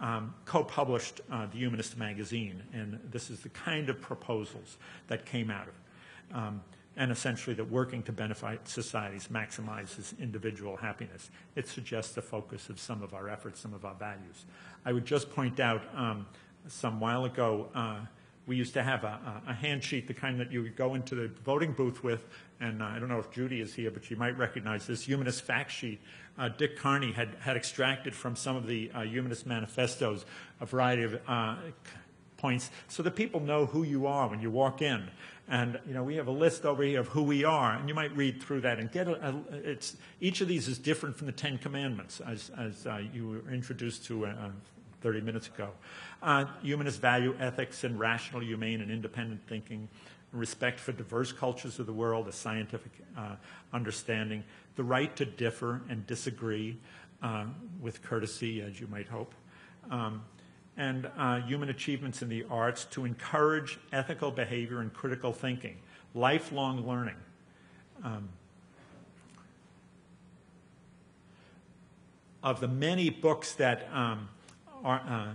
um, co-published uh, the Humanist magazine, and this is the kind of proposals that came out of it. Um, and essentially that working to benefit societies maximizes individual happiness. It suggests the focus of some of our efforts, some of our values. I would just point out um, some while ago, uh, we used to have a, a, hand sheet, the kind that you would go into the voting booth with, and uh, I don't know if Judy is here, but she might recognize this humanist fact sheet. Uh, Dick Carney had, had extracted from some of the uh, humanist manifestos a variety of uh, points so that people know who you are when you walk in. And you know, we have a list over here of who we are, and you might read through that and get a, a it's each of these is different from the Ten Commandments, as as uh, you were introduced to uh, 30 minutes ago. Uh, humanist value ethics and rational, humane, and independent thinking, respect for diverse cultures of the world, a scientific uh, understanding, the right to differ and disagree uh, with courtesy, as you might hope, um, and uh, human achievements in the arts to encourage ethical behavior and critical thinking, lifelong learning. Um, of the many books that um, uh,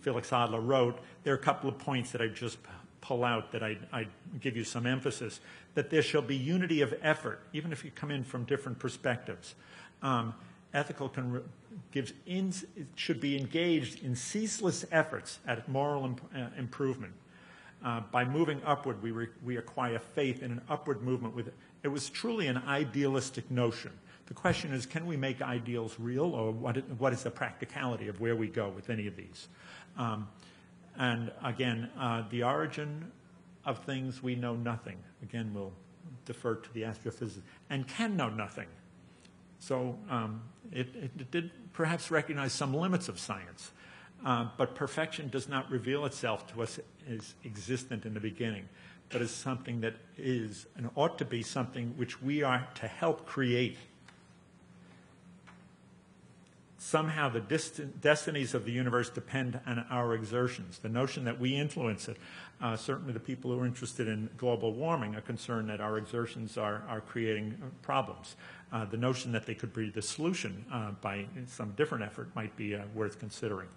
Felix Adler wrote, there are a couple of points that I just pull out that I, I give you some emphasis. That there shall be unity of effort, even if you come in from different perspectives. Um, ethical con- gives in, should be engaged in ceaseless efforts at moral imp- uh, improvement. Uh, by moving upward, we, re- we acquire faith in an upward movement. With it was truly an idealistic notion. The question is, can we make ideals real, or what, what is the practicality of where we go with any of these? Um, and again, uh, the origin of things we know nothing. Again, we'll defer to the astrophysicist, and can know nothing. So um, it, it, did perhaps recognize some limits of science. Uh, but perfection does not reveal itself to us as existent in the beginning, but as something that is and ought to be something which we are to help create somehow the destinies of the universe depend on our exertions. The notion that we influence it, uh, certainly the people who are interested in global warming are concerned that our exertions are, are creating uh, problems. Uh, the notion that they could be the solution uh, by some different effort might be uh, worth considering.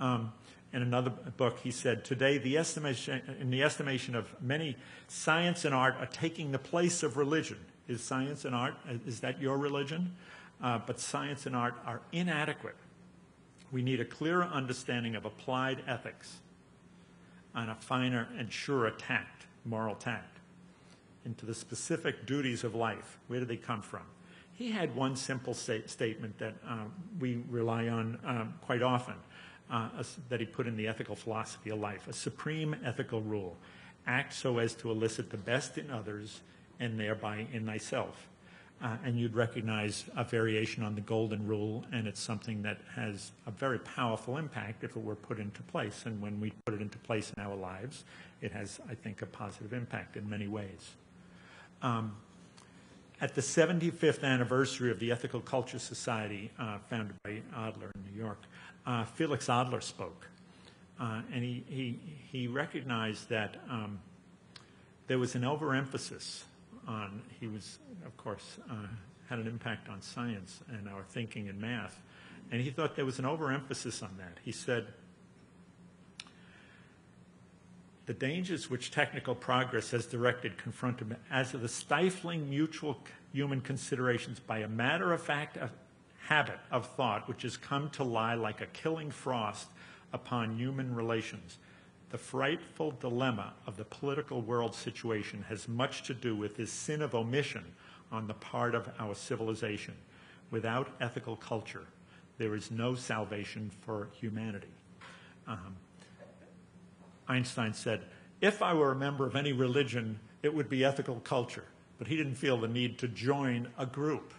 Um, in another book, he said, Today, the estimation, in the estimation of many, science and art are taking the place of religion. Is science and art, is that your religion? Uh, but science and art are inadequate. We need a clearer understanding of applied ethics and a finer and surer tact, moral tact, into the specific duties of life. Where do they come from? He had one simple statement that um, we rely on um, quite often. uh, a- that he put in the ethical philosophy of life, a supreme ethical rule. Act so as to elicit the best in others and thereby in thyself. Uh, and you'd recognize a variation on the golden rule, and it's something that has a very powerful impact if it were put into place. And when we put it into place in our lives, it has, I think, a positive impact in many ways. Um, at the 75th anniversary of the Ethical Culture Society, uh, founded by Adler in New York, uh, Felix Adler spoke. Uh, and he, he, he recognized that um, there was an overemphasis on, he was, of course, uh, had an impact on science and our thinking in math. And he thought there was an overemphasis on that. He said, the dangers which technical progress has directed confront him as of the stifling mutual human considerations by a matter of fact a habit of thought which has come to lie like a killing frost upon human relations. The frightful dilemma of the political world situation has much to do with this sin of omission on the part of our civilization. Without ethical culture, there is no salvation for humanity. Um, Einstein said, if I were a member of any religion, it would be ethical culture. But he didn't feel the need to join a group.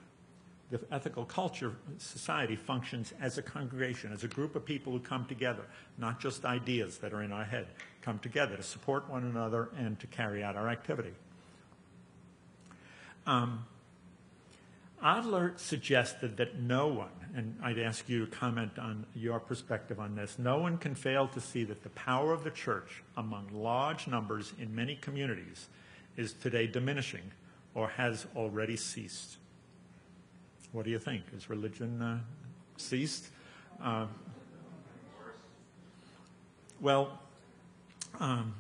The ethical culture society functions as a congregation, as a group of people who come together, not just ideas that are in our head, come together to support one another and to carry out our activity. Um, Adler suggested that no one, and I'd ask you to comment on your perspective on this, no one can fail to see that the power of the church among large numbers in many communities is today diminishing or has already ceased. What do you think? Has religion uh, ceased? Uh, well, um,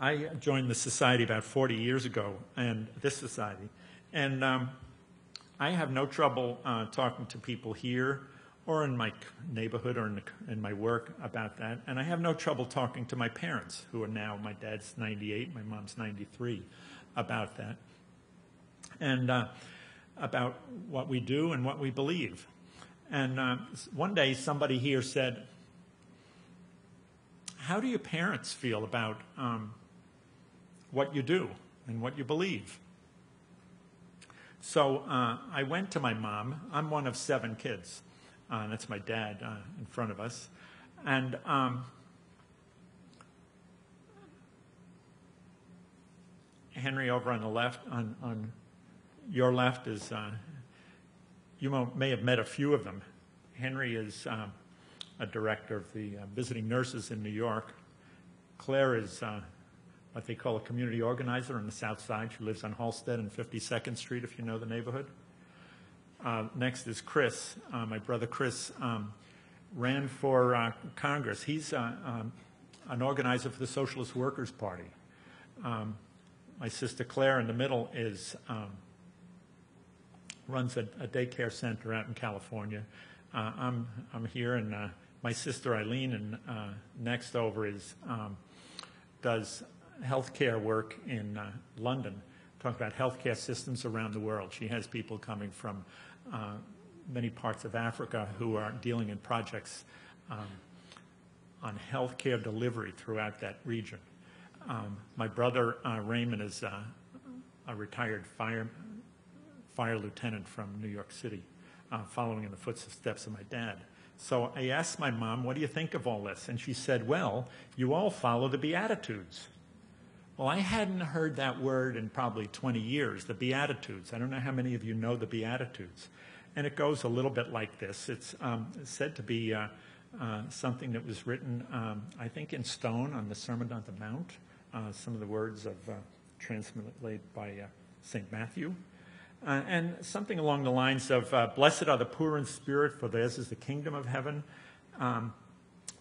I joined the society about 40 years ago, and this society, and um, I have no trouble uh, talking to people here or in my neighborhood or in, the, in, my work about that. And I have no trouble talking to my parents, who are now, my dad's 98, my mom's 93, about that. And uh, about what we do and what we believe. And uh, one day somebody here said, How do your parents feel about um, what you do and what you believe? So uh, I went to my mom. I'm one of seven kids. Uh, that's my dad uh, in front of us. And um, Henry over on the left, on, on your left, is uh, you may have met a few of them. Henry is um, a director of the uh, visiting nurses in New York. Claire is uh, what they call a community organizer on the south side. She lives on Halsted and 52nd Street, if you know the neighborhood. Uh, next is Chris. Uh, my brother Chris um, ran for uh, Congress. He's um, an organizer for the Socialist Workers' Party. Um, my sister Claire in the middle is um, runs a, a, daycare center out in California. Uh, I'm I'm here, and uh, my sister Eileen, and next over is um, does healthcare work in uh, London, talk about healthcare systems around the world. She has people coming from uh, many parts of Africa who are dealing in projects um, on healthcare delivery throughout that region. Um, my brother uh, Raymond is uh, a retired fire, fire lieutenant from New York City, uh, following in the footsteps of my dad. So I asked my mom, what do you think of all this? And she said, well, you all follow the Beatitudes. Well, I hadn't heard that word in probably 20 years, the Beatitudes. I don't know how many of you know the Beatitudes. And it goes a little bit like this. It's um, said to be uh, uh, something that was written, um, I think, in stone on the Sermon on the Mount. Uh, some of the words of uh, translated by uh, St. Matthew. Uh, and something along the lines of, Blessed are the poor in spirit, for theirs is the kingdom of heaven. Um,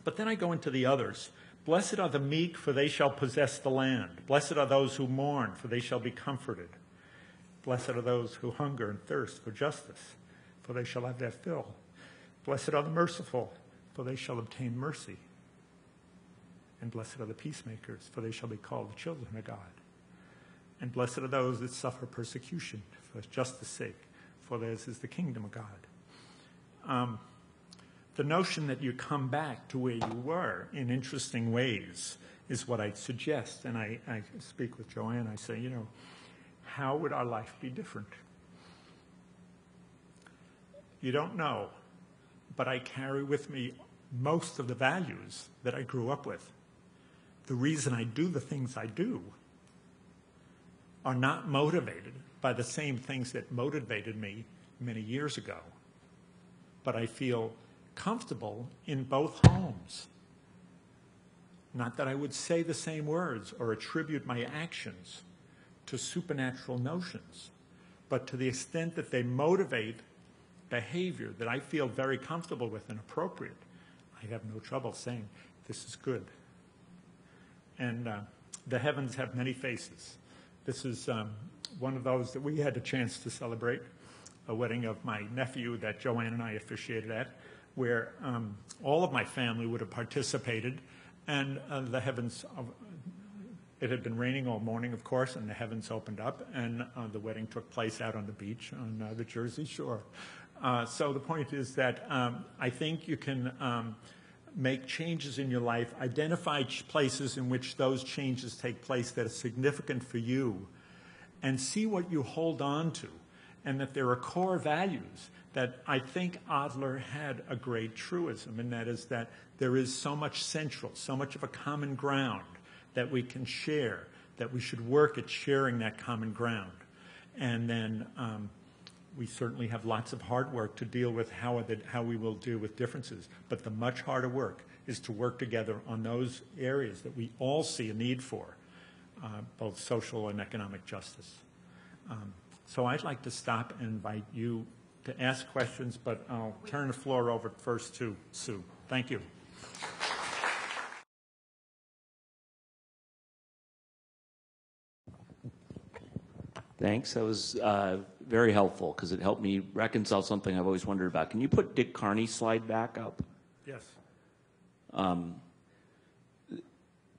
but then I go into the others. Blessed are the meek, for they shall possess the land. Blessed are those who mourn, for they shall be comforted. Blessed are those who hunger and thirst for justice, for they shall have their fill. Blessed are the merciful, for they shall obtain mercy. And blessed are the peacemakers, for they shall be called the children of God. And blessed are those that suffer persecution for justice' sake, for theirs is the kingdom of God. Um, the notion that you come back to where you were in interesting ways is what I suggest. And I, I speak with Joanne, I say, you know, how would our life be different? You don't know, but I carry with me most of the values that I grew up with. The reason I do the things I do are not motivated by the same things that motivated me many years ago. But I feel comfortable in both homes. Not that I would say the same words or attribute my actions to supernatural notions, but to the extent that they motivate behavior that I feel very comfortable with and appropriate, I have no trouble saying, this is good. And uh, the heavens have many faces. This is um, one of those that we had a chance to celebrate, a wedding of my nephew that Joanne and I officiated at, where um, all of my family would have participated, and uh, the heavens, uh, it had been raining all morning, of course, and the heavens opened up, and uh, the wedding took place out on the beach on uh, the Jersey Shore. Uh, so the point is that um, I think you can um, make changes in your life, identify places in which those changes take place that are significant for you, and see what you hold on to, and that there are core values that I think Adler had a great truism, and that is that there is so much central, so much of a common ground that we can share, that we should work at sharing that common ground. And then um, we certainly have lots of hard work to deal with how, the, how we will deal with differences. But the much harder work is to work together on those areas that we all see a need for, uh, both social and economic justice. Um, so I'd like to stop and invite you to ask questions, but I'll turn the floor over first to Sue. Thank you. Thanks. That was uh, very helpful because it helped me reconcile something I've always wondered about. Can you put Dick Carney's slide back up? Yes. Um,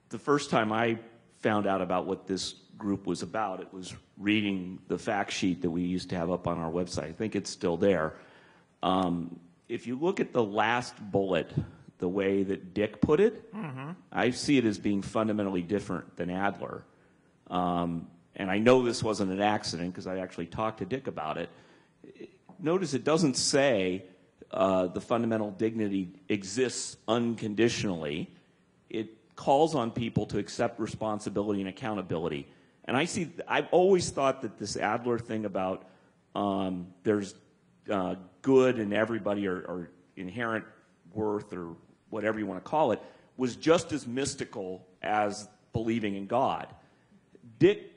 the first time I found out about what this group was about, it was reading the fact sheet that we used to have up on our website. I think it's still there. Um, if you look at the last bullet, the way that Dick put it, mm-hmm. I see it as being fundamentally different than Adler. Um, and I know this wasn't an accident because I actually talked to Dick about it. Notice it doesn't say uh, the fundamental dignity exists unconditionally. It calls on people to accept responsibility and accountability. And I see, I've always thought that this Adler thing about um, there's uh, good in everybody or, or inherent worth or whatever you want to call it was just as mystical as believing in God. Dick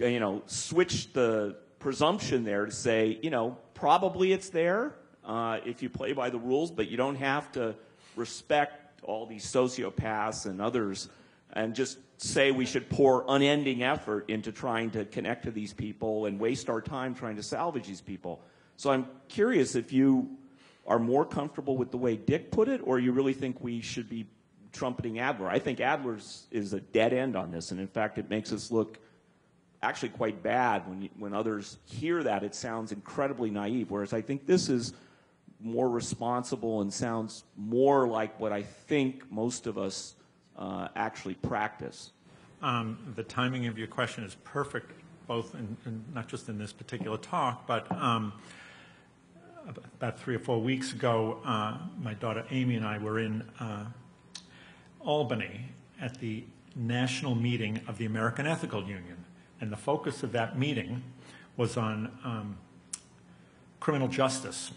you know, switch the presumption there to say, you know, probably it's there uh, if you play by the rules, but you don't have to respect all these sociopaths and others and just say we should pour unending effort into trying to connect to these people and waste our time trying to salvage these people. So I'm curious if you are more comfortable with the way Dick put it, or you really think we should be trumpeting Adler. I think Adler's is a dead end on this, and in fact, it makes us look actually quite bad when, you, when others hear that. It sounds incredibly naive, whereas I think this is more responsible and sounds more like what I think most of us uh, actually practice. Um, the timing of your question is perfect, both in, in, not just in this particular talk, but um, about three or four weeks ago, uh, my daughter Amy and I were in uh, Albany at the national meeting of the American Ethical Union. And the focus of that meeting was on um, criminal justice.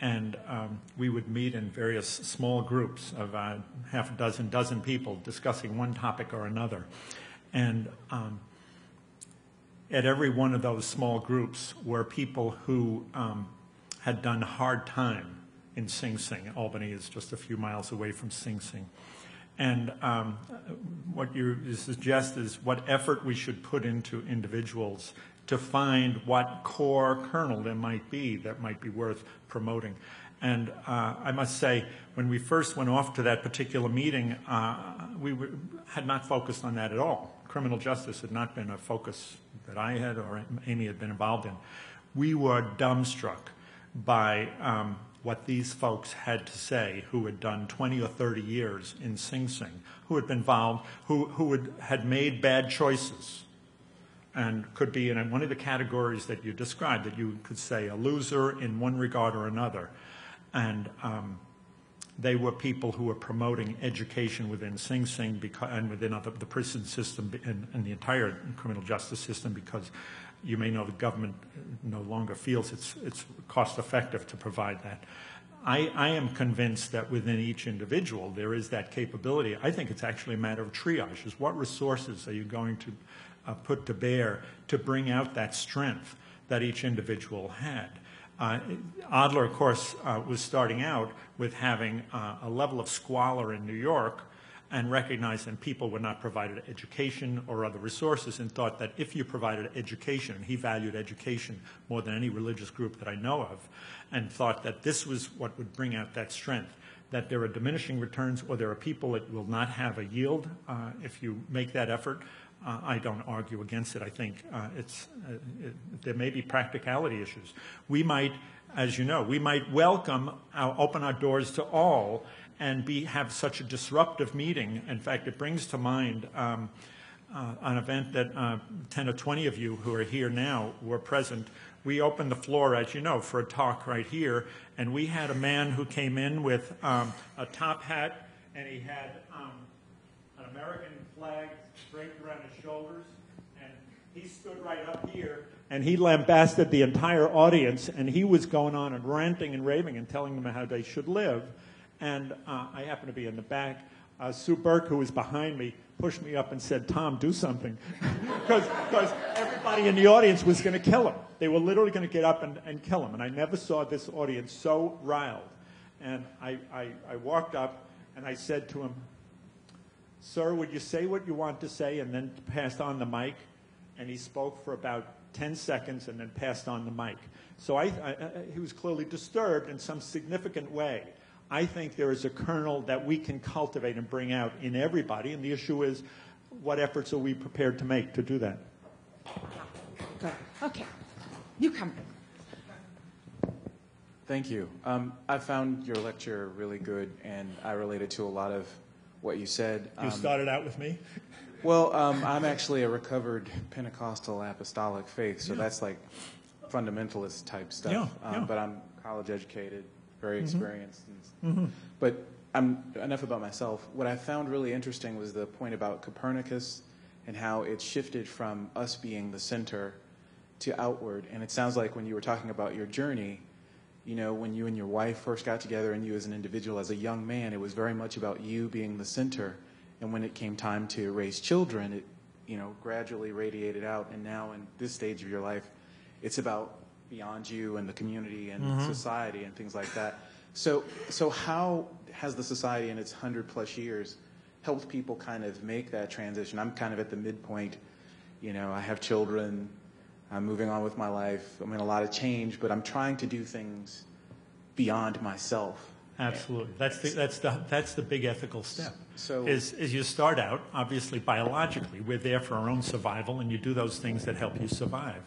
And um, we would meet in various small groups of uh, half a dozen, dozen people discussing one topic or another. And um, at every one of those small groups were people who um, had done hard time in Sing Sing. Albany is just a few miles away from Sing Sing. And um, what you suggest is what effort we should put into individuals to find what core kernel there might be that might be worth promoting. And uh, I must say, when we first went off to that particular meeting, uh, we were, had not focused on that at all. Criminal justice had not been a focus that I had or Amy had been involved in. We were dumbstruck by um, what these folks had to say who had done 20 or 30 years in Sing Sing, who had been involved, who, who had, had made bad choices and could be in one of the categories that you described, that you could say a loser in one regard or another. And um, they were people who were promoting education within Sing Sing because, and within other, the prison system and, and the entire criminal justice system because you may know the government no longer feels it's, it's cost effective to provide that. I, I, am convinced that within each individual there is that capability. I think it's actually a matter of triage. Is what resources are you going to uh, put to bear to bring out that strength that each individual had? Uh, Adler, of course, uh, was starting out with having uh, a level of squalor in New York and recognized that people were not provided education or other resources and thought that if you provided education, and he valued education more than any religious group that I know of, and thought that this was what would bring out that strength, that there are diminishing returns or there are people that will not have a yield uh, if you make that effort. Uh, I don't argue against it. I think uh, it's, uh, it, there may be practicality issues. We might, as you know, we might welcome, our, open our doors to all and be, have such a disruptive meeting. In fact, it brings to mind um, uh, an event that uh, 10 or 20 of you who are here now were present. We opened the floor, as you know, for a talk right here, and we had a man who came in with um, a top hat, and he had um, an American flag draped around his shoulders, and he stood right up here, and he lambasted the entire audience, and he was going on and ranting and raving and telling them how they should live. And uh, I happened to be in the back. Uh, Sue Burke, who was behind me, pushed me up and said, Tom, do something. Because everybody in the audience was going to kill him. They were literally going to get up and, and kill him. And I never saw this audience so riled. And I, I, I walked up and I said to him, Sir, would you say what you want to say? And then passed on the mic. And he spoke for about 10 seconds and then passed on the mic. So I, I, he was clearly disturbed in some significant way. I think there is a kernel that we can cultivate and bring out in everybody, and the issue is what efforts are we prepared to make to do that? Good. Okay. You come. Thank you. Um, I found your lecture really good, and I related to a lot of what you said. You Um, started out with me? Well, um, I'm actually a recovered Pentecostal apostolic faith, so that's like fundamentalist type stuff. Yeah, Um, yeah. Mm-hmm. But I'm college educated, very mm-hmm. experienced. And, mm-hmm. But I'm, enough about myself. What I found really interesting was the point about Copernicus and how it shifted from us being the center to outward. And it sounds like when you were talking about your journey, you know, when you and your wife first got together and you as an individual, as a young man, it was very much about you being the center. And when it came time to raise children, it, you know, gradually radiated out. And now in this stage of your life, it's about beyond you and the community and mm-hmm. society and things like that. So, so how has the society in its hundred plus years helped people kind of make that transition? I'm kind of at the midpoint. You know, I have children. I'm moving on with my life. I'm in a lot of change, but I'm trying to do things beyond myself. Absolutely. That's the, that's the, that's the big ethical step. So- is, is you start out, obviously biologically, we're there for our own survival, and you do those things that help you survive.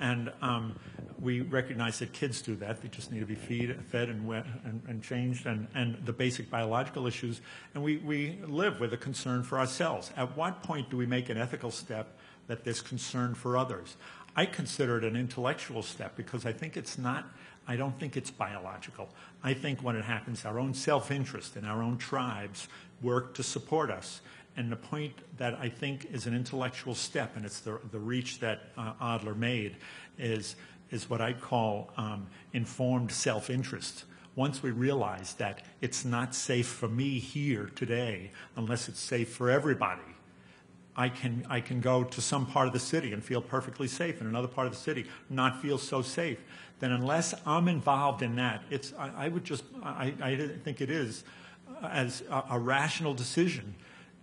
And um, we recognize that kids do that. They just need to be feed, fed and, wet and, and changed, and, and the basic biological issues. And we, we live with a concern for ourselves. At what point do we make an ethical step that there's concern for others? I consider it an intellectual step because I think it's not, I don't think it's biological. I think when it happens, our own self interest and our own tribes work to support us. And the point that I think is an intellectual step, and it's the, the reach that uh, Adler made, is, is what I call um, informed self interest. Once we realize that it's not safe for me here today unless it's safe for everybody, I can, I can go to some part of the city and feel perfectly safe, and another part of the city not feel so safe. Then, unless I'm involved in that, it's, I, I would just, I, I think it is, uh, as a, a rational decision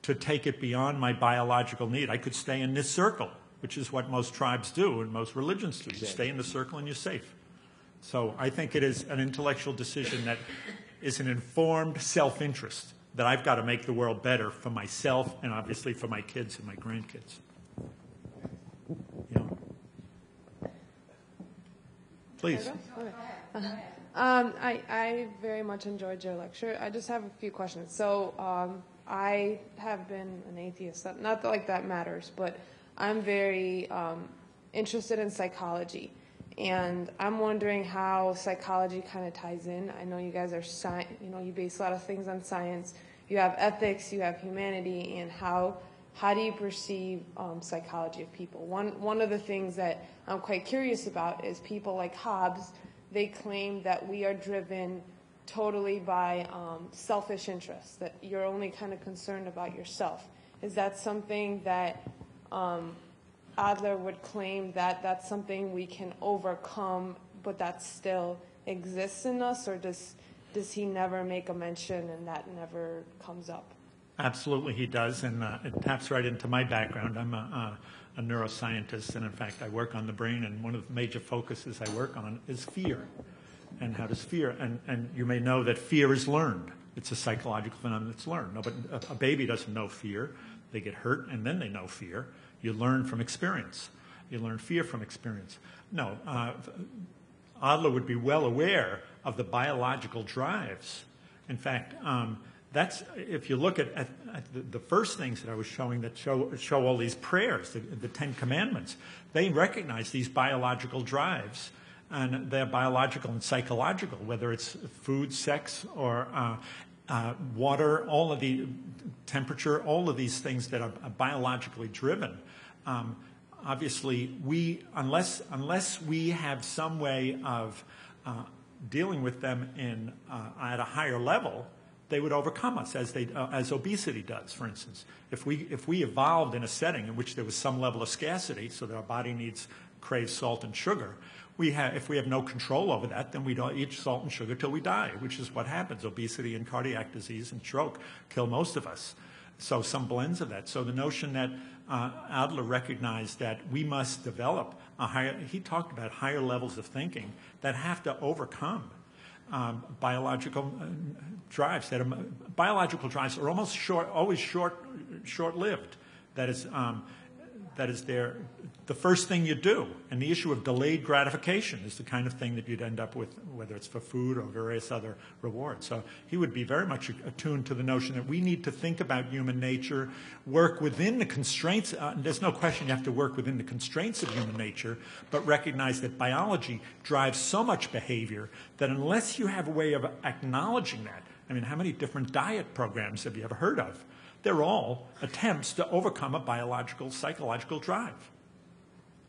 to take it beyond my biological need. I could stay in this circle, which is what most tribes do and most religions do. You stay in the circle and you're safe. So I think it is an intellectual decision that is an informed self interest that I've got to make the world better for myself and obviously for my kids and my grandkids. Yeah. Please. Um, I, I very much enjoyed your lecture. I just have a few questions. So, um, I have been an atheist. Not- that like that matters, but I'm very um, interested in psychology, and I'm wondering how psychology kind of ties in. I know you guys are you know, you base a lot of things on science. You have ethics, you have humanity, and how how do you perceive um, psychology of people? One one of the things that I'm quite curious about is people like Hobbes. They claim that we are driven totally by um, selfish interests. That you're only kind of concerned about yourself. Is that something that um, Adler would claim that that's something we can overcome, but that still exists in us, or does does he never make a mention and that never comes up? Absolutely, he does, and uh, it taps right into my background. I'm a, a, a neuroscientist, and in fact, I work on the brain, and one of the major focuses I work on is fear. And how does fear, and, and you may know that fear is learned. It's a psychological phenomenon that's learned. No, but a, a baby doesn't know fear. They get hurt, and then they know fear. You learn from experience. You learn fear from experience. No, uh, Adler would be well aware of the biological drives. In fact, um, that's if you look at, at, at the, the, first things that I was showing that show, show all these prayers, the, the Ten Commandments, they recognize these biological drives. And they're biological and psychological, whether it's food, sex, or uh, uh, water, all of the temperature, all of these things that are biologically driven. Um, obviously, we unless unless we have some way of uh, dealing with them in uh, at a higher level, they would overcome us as they uh, as obesity does. For instance, if we if we evolved in a setting in which there was some level of scarcity, so that our body needs craves salt and sugar. We have, if we have no control over that, then we don't eat salt and sugar till we die, which is what happens. Obesity and cardiac disease and stroke kill most of us. So some blends of that. So the notion that uh, Adler recognized that we must develop a higher, he talked about higher levels of thinking that have to overcome um, biological uh, drives. That are, biological drives are almost short, always short, short-lived. That is, um, that is their, the first thing you do. And the issue of delayed gratification is the kind of thing that you'd end up with, whether it's for food or various other rewards. So he would be very much attuned to the notion that we need to think about human nature, work within the constraints. Uh, there's no question you have to work within the constraints of human nature, but recognize that biology drives so much behavior that unless you have a way of acknowledging that, I mean, how many different diet programs have you ever heard of? They're all attempts to overcome a biological, psychological drive.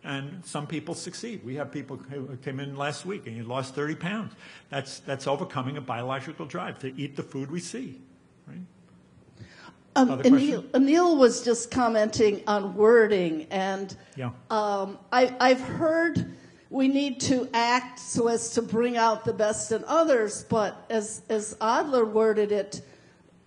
And some people succeed. We have people who came in last week and you lost 30 pounds. That's, that's overcoming a biological drive to eat the food we see. Right? Um, Anil. Anil was just commenting on wording, and Yeah. um, I, I've heard we need to act so as to bring out the best in others, but as, as Adler worded it,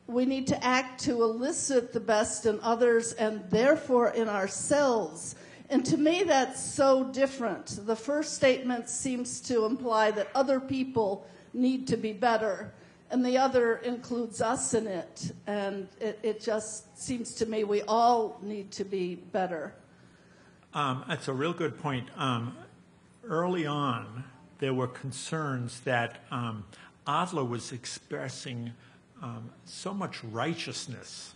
we need to act to elicit the best in others and therefore in ourselves. And to me, that's so different. The first statement seems to imply that other people need to be better, and the other includes us in it. And it, it just seems to me we all need to be better. Um, that's a real good point. Um, early on, there were concerns that um, Adler was expressing um, so much righteousness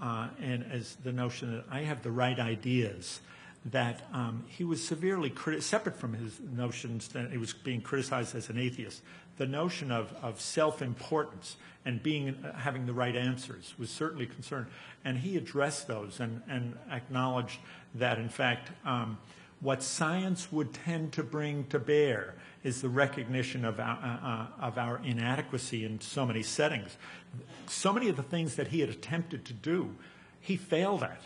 uh, and as the notion that I have the right ideas that um, he was severely criti- separate from his notions that he was being criticized as an atheist. The notion of, of self-importance and being uh, having the right answers was certainly a concern, and he addressed those and, and acknowledged that in fact um, what science would tend to bring to bear is the recognition of our, uh, uh, of our inadequacy in so many settings. So many of the things that he had attempted to do, he failed at.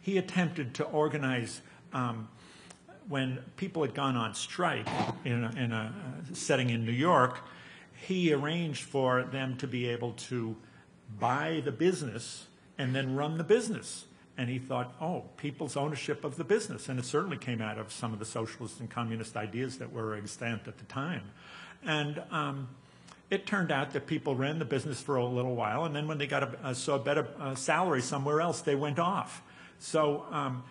He attempted to organize um, when people had gone on strike in a, in a setting in New York, he arranged for them to be able to buy the business and then run the business. And he thought, oh, people's ownership of the business. And it certainly came out of some of the socialist and communist ideas that were extant at the time. And um, it turned out that people ran the business for a little while, and then when they got a, a, saw a better uh, salary somewhere else, they went off. So um,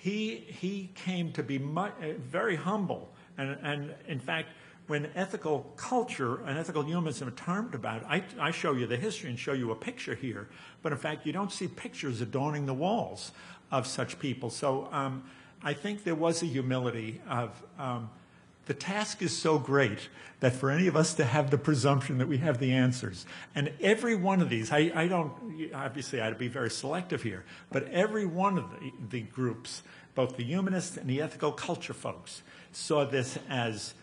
he, he came to be mu- uh, very humble, and, and in fact, when ethical culture and ethical humanism are termed about, I, I show you the history and show you a picture here, but in fact, you don't see pictures adorning the walls of such people. So um, I think there was a humility of um, the task is so great that for any of us to have the presumption that we have the answers, and every one of these, I, I don't, obviously I'd be very selective here, but every one of the, the groups, both the humanists and the ethical culture folks, saw this as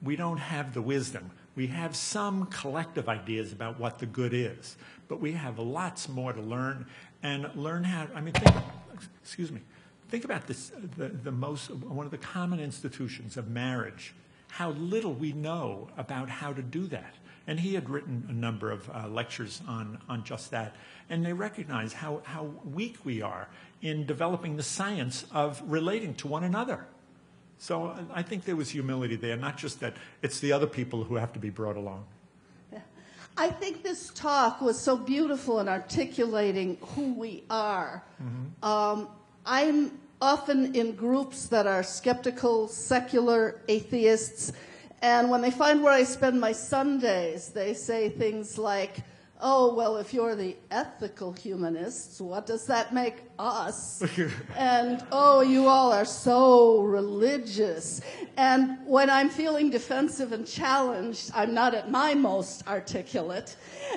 we don't have the wisdom. We have some collective ideas about what the good is, but we have lots more to learn and learn how. I mean, think, excuse me. Think about this: the, the most one of the common institutions of marriage. How little we know about how to do that. And he had written a number of uh, lectures on, on just that. And they recognize how, how weak we are in developing the science of relating to one another. So I think there was humility there, not just that it's the other people who have to be brought along. I think this talk was so beautiful in articulating who we are. Um, I'm often in groups that are skeptical, secular atheists, and when they find where I spend my Sundays, they say things like, oh, well, if you're the ethical humanists, what does that make us? and, oh, you all are so religious. And when I'm feeling defensive and challenged, I'm not at my most articulate.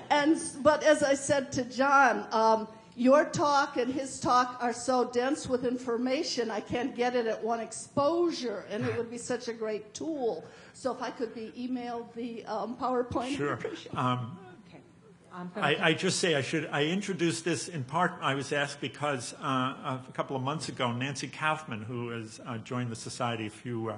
And, but as I said to John, um, your talk and his talk are so dense with information, I can't get it at one exposure, and it would be such a great tool. So if I could be emailed the um, PowerPoint, I'd Sure. Um, Okay. I'm I, I just say I should, I introduced this in part, I was asked because uh, a couple of months ago, Nancy Kaufman, who has uh, joined the society a few, uh,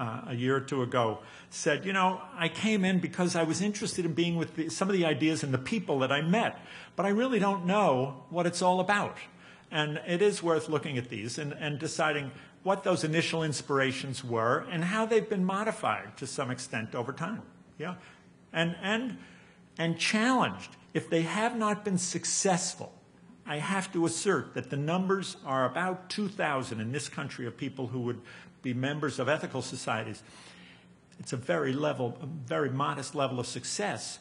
uh, a year or two ago, said, you know, I came in because I was interested in being with the, some of the ideas and the people that I met, but I really don't know what it's all about. And it is worth looking at these and, and deciding what those initial inspirations were and how they've been modified to some extent over time. Yeah. And, and, and challenged. If they have not been successful, I have to assert that the numbers are about 2,000 in this country of people who would be members of ethical societies. It's a very level, a very modest level of success.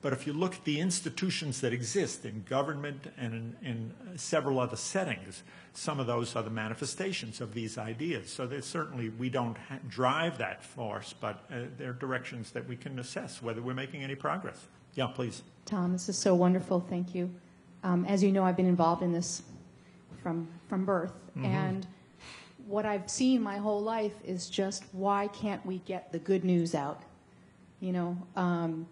But if you look at the institutions that exist in government and in, in several other settings, some of those are the manifestations of these ideas. So certainly we don't ha- drive that force, but uh, there are directions that we can assess whether we're making any progress. Yeah, please. Tom, this is so wonderful. Thank you. Um, as you know, I've been involved in this from from birth, and what I've seen my whole life is just why can't we get the good news out? You know, um,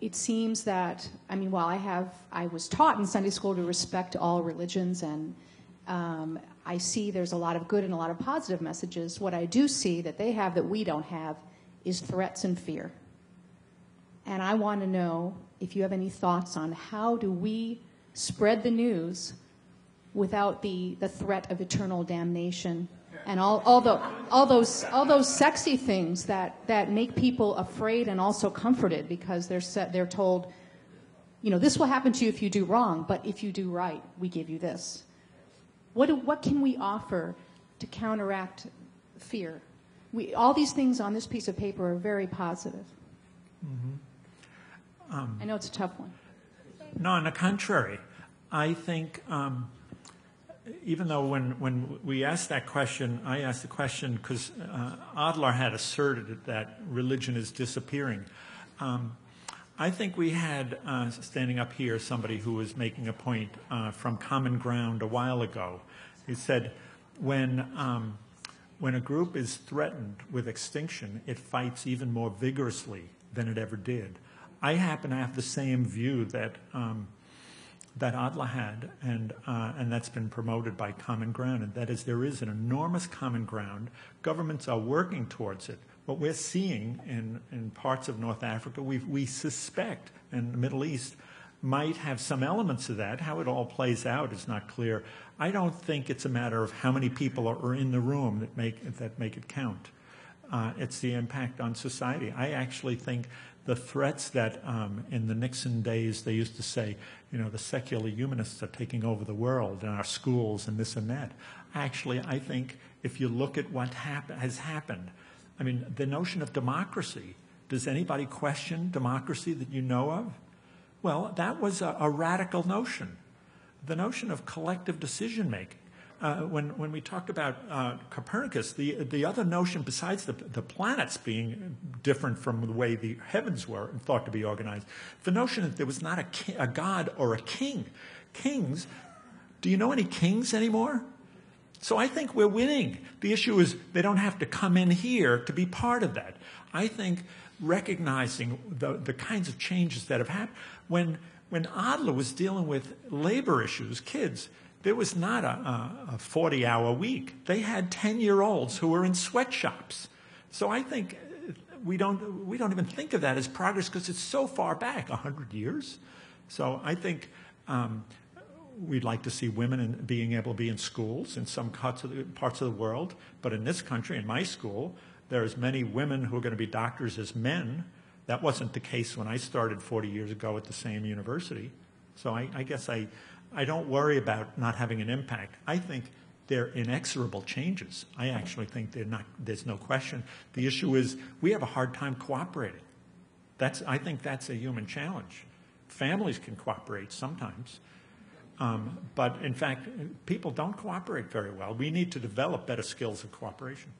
it seems that I mean, while I have I was taught in Sunday school to respect all religions, and um, I see there's a lot of good and a lot of positive messages. What I do see that they have that we don't have is threats and fear. And I want to know if you have any thoughts on how do we spread the news without the, the threat of eternal damnation and all, all, the, all, those, all those sexy things that, that make people afraid and also comforted because they're, set, they're told, you know, this will happen to you if you do wrong, but if you do right, we give you this. What, do, what can we offer to counteract fear? We, all these things on this piece of paper are very positive. I know it's a tough one. No, on the contrary, I think um, even though when, when we asked that question, I asked the question because uh, Adler had asserted that religion is disappearing. Um, I think we had, uh, standing up here, somebody who was making a point uh, from Common Ground a while ago. He said, when, um, when a group is threatened with extinction, it fights even more vigorously than it ever did. I happen to have the same view that um, that Adler had, and uh, and that's been promoted by Common Ground, and that is there is an enormous common ground. Governments are working towards it. What we're seeing in, in parts of North Africa, we we suspect, and the Middle East might have some elements of that. How it all plays out is not clear. I don't think it's a matter of how many people are in the room that make that make it count. Uh, it's the impact on society. I actually think the threats that um, in the Nixon days they used to say, you know, the secular humanists are taking over the world and our schools and this and that. Actually, I think if you look at what hap- has happened, I mean, the notion of democracy. Does anybody question democracy that you know of? Well, that was a, a radical notion. The notion of collective decision making. Uh, when, when we talked about uh, Copernicus, the, the other notion besides the, the planets being different from the way the heavens were and thought to be organized, the notion that there was not a, ki- a god or a king. Kings, do you know any kings anymore? So I think we're winning. The issue is they don't have to come in here to be part of that. I think recognizing the, the kinds of changes that have happened. When, when Adler was dealing with labor issues, kids, there was not a, a 40 hour week. They had 10 year olds who were in sweatshops. So I think we don't, we don't even think of that as progress because it's so far back 100 years. So I think um, we'd like to see women in, being able to be in schools in some parts of, the, parts of the world. But in this country, in my school, there are as many women who are going to be doctors as men. That wasn't the case when I started 40 years ago at the same university. So I, I guess I, I don't worry about not having an impact. I think they're inexorable changes. I actually think they're not, there's no question. The issue is we have a hard time cooperating. That's, I think that's a human challenge. Families can cooperate sometimes. Um, but in fact, people don't cooperate very well. We need to develop better skills of cooperation.